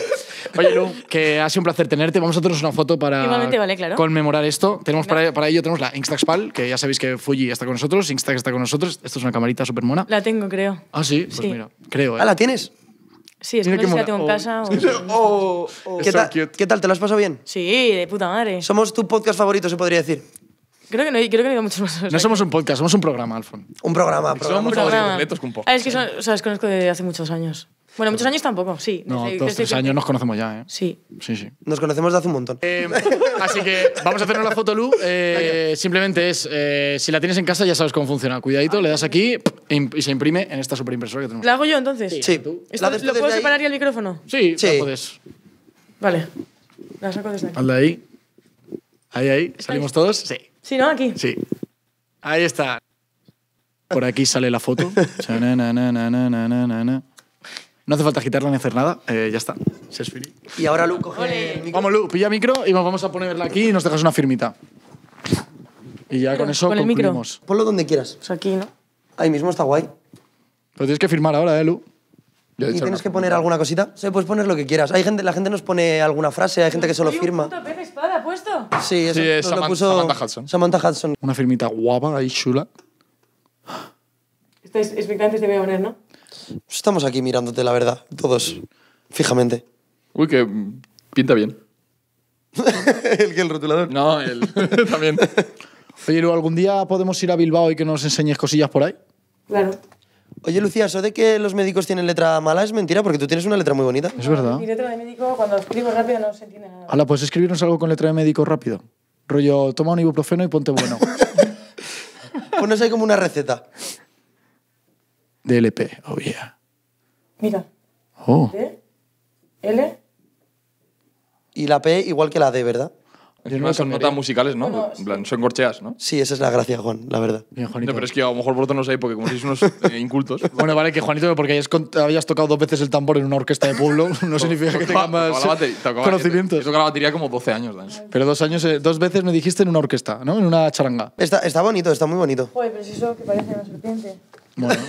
Oye, Lu, que ha sido un placer tenerte. Vamos a hacernos una foto para Igualmente, vale, claro. conmemorar esto. Tenemos para, para ello tenemos la Instaxpal, que ya sabéis que Fuji está con nosotros, Instax está con nosotros. Esto es una camarita súper mona. La tengo, creo. Ah, sí, pues Sí. mira, creo. ¿eh? Ah, ¿la tienes? Sí, es que no sé qué si la tengo en casa Oh. o. ¿Qué, So tal, cute. ¿Qué tal? ¿Te lo has pasado bien? Sí, de puta madre. Somos tu podcast favorito, se podría decir. Creo que no, creo que no he ido muchos más. o sea No somos un podcast, somos un programa, Alfon. Un programa. Somos programa. mucho programa. más lentos que un poco. Ah, es que son, o sea, os conozco desde hace muchos años. Bueno, muchos años tampoco, sí. No, desde- dos, desde tres que- años nos conocemos ya, ¿eh? Sí. Sí, sí. Nos conocemos de hace un montón. Eh, así que vamos a hacernos la foto, Lu. Eh, simplemente es, eh, si la tienes en casa ya sabes cómo funciona. Cuidadito, le das aquí y se imprime en esta superimpresora que tenemos. ¿La hago yo entonces? Sí. ¿Esto La ¿Lo puedo ahí. separar y el micrófono? Sí, Sí. la puedes. Vale. La saco desde aquí. Haz de ahí. Ahí, ahí. ¿Salimos todos? Sí. Sí, ¿no? Aquí. Sí. Ahí está. Por aquí sale la foto. No hace falta agitarla ni hacer nada. Eh, ya está. Se es. Y ahora Lu coge Ole. el micro. Vamos, Lu, pilla micro y nos vamos a ponerla aquí y nos dejas una firmita. Y ya con eso con el micro. concluimos. Ponlo donde quieras. Pues aquí, ¿no? Ahí mismo está guay. Lo tienes que firmar ahora, ¿eh, Lu? Yo he ¿Y tienes que poner alguna cosita? Sí, puedes poner lo que quieras. Hay gente, la gente nos pone alguna frase, hay gente que solo Hay un firma. puto pez espada puesto. Sí, eso Sí, es nos lo Saman- puso Samantha Hudson. Samantha Hudson. Una firmita guapa ahí, chula. Estáis expectantes de voy a poner, ¿no? Estamos aquí mirándote, la verdad, todos, fijamente. Uy, que pinta bien. el que el rotulador. No, el también. Oye, Lu, ¿algún día podemos ir a Bilbao y que nos enseñes cosillas por ahí? Claro. Oye, Lucía, ¿eso de que los médicos tienen letra mala es mentira? Porque tú tienes una letra muy bonita. Es verdad. Mi letra de médico, cuando escribo rápido, no se entiende nada. Hala, ¿puedes escribirnos algo con letra de médico rápido? Rollo, toma un ibuprofeno y ponte bueno. Pones ahí como una receta. DLP, oh yeah. Mira. Oh. D, L. Y la P igual que la D, ¿verdad? Yo no son notas musicales, ¿no? Bueno, en plan, son corcheas, ¿no? Sí, esa es la gracia, Juan, la verdad. Bien, Juanito. No, pero es que a lo mejor vosotros no sabéis porque como sois unos eh, incultos. Bueno, vale, que Juanito, porque hayas, habías tocado dos veces el tambor en una orquesta de pueblo, no significa que tengas Tocaba- más tocaba tocaba- conocimientos. He tocado la batería como 12 años, Dan. Pero dos años, eh, dos veces me dijiste en una orquesta, ¿no? En una charanga. Está, está bonito, está muy bonito. Joder, pero si eso que parece una serpiente. Bueno,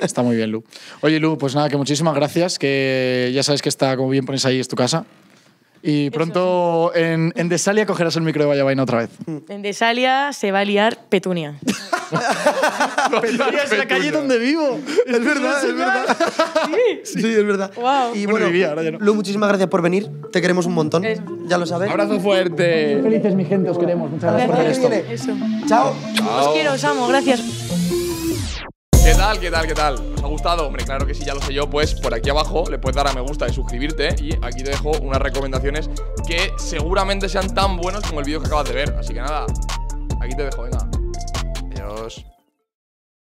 está muy bien, Lu. Oye, Lu, pues nada, que muchísimas gracias, que ya sabes que está, como bien pones ahí, es tu casa. Y pronto en, en Desalia cogerás el micro de Vaya Vaina otra vez. En Desalia se va a liar Petunia. Petunia es la calle donde vivo. Es verdad, es verdad. Sí, es verdad. Guau. Y Bueno, bueno, vivía, ahora ya no. Lu, muchísimas gracias por venir. Te queremos un montón. Eso. Ya lo sabes. Abrazo fuerte. Felices, mi gente, os queremos. Muchas gracias por ver Gracias, esto. viene. Eso. Chao. Os quiero, os amo, gracias. ¿Qué tal? ¿Qué tal? ¿Qué tal? ¿Os ha gustado? Hombre, claro que sí, ya lo sé yo. Pues por aquí abajo le puedes dar a me gusta y suscribirte. Y aquí te dejo unas recomendaciones que seguramente sean tan buenos como el vídeo que acabas de ver. Así que nada, aquí te dejo, venga. Adiós.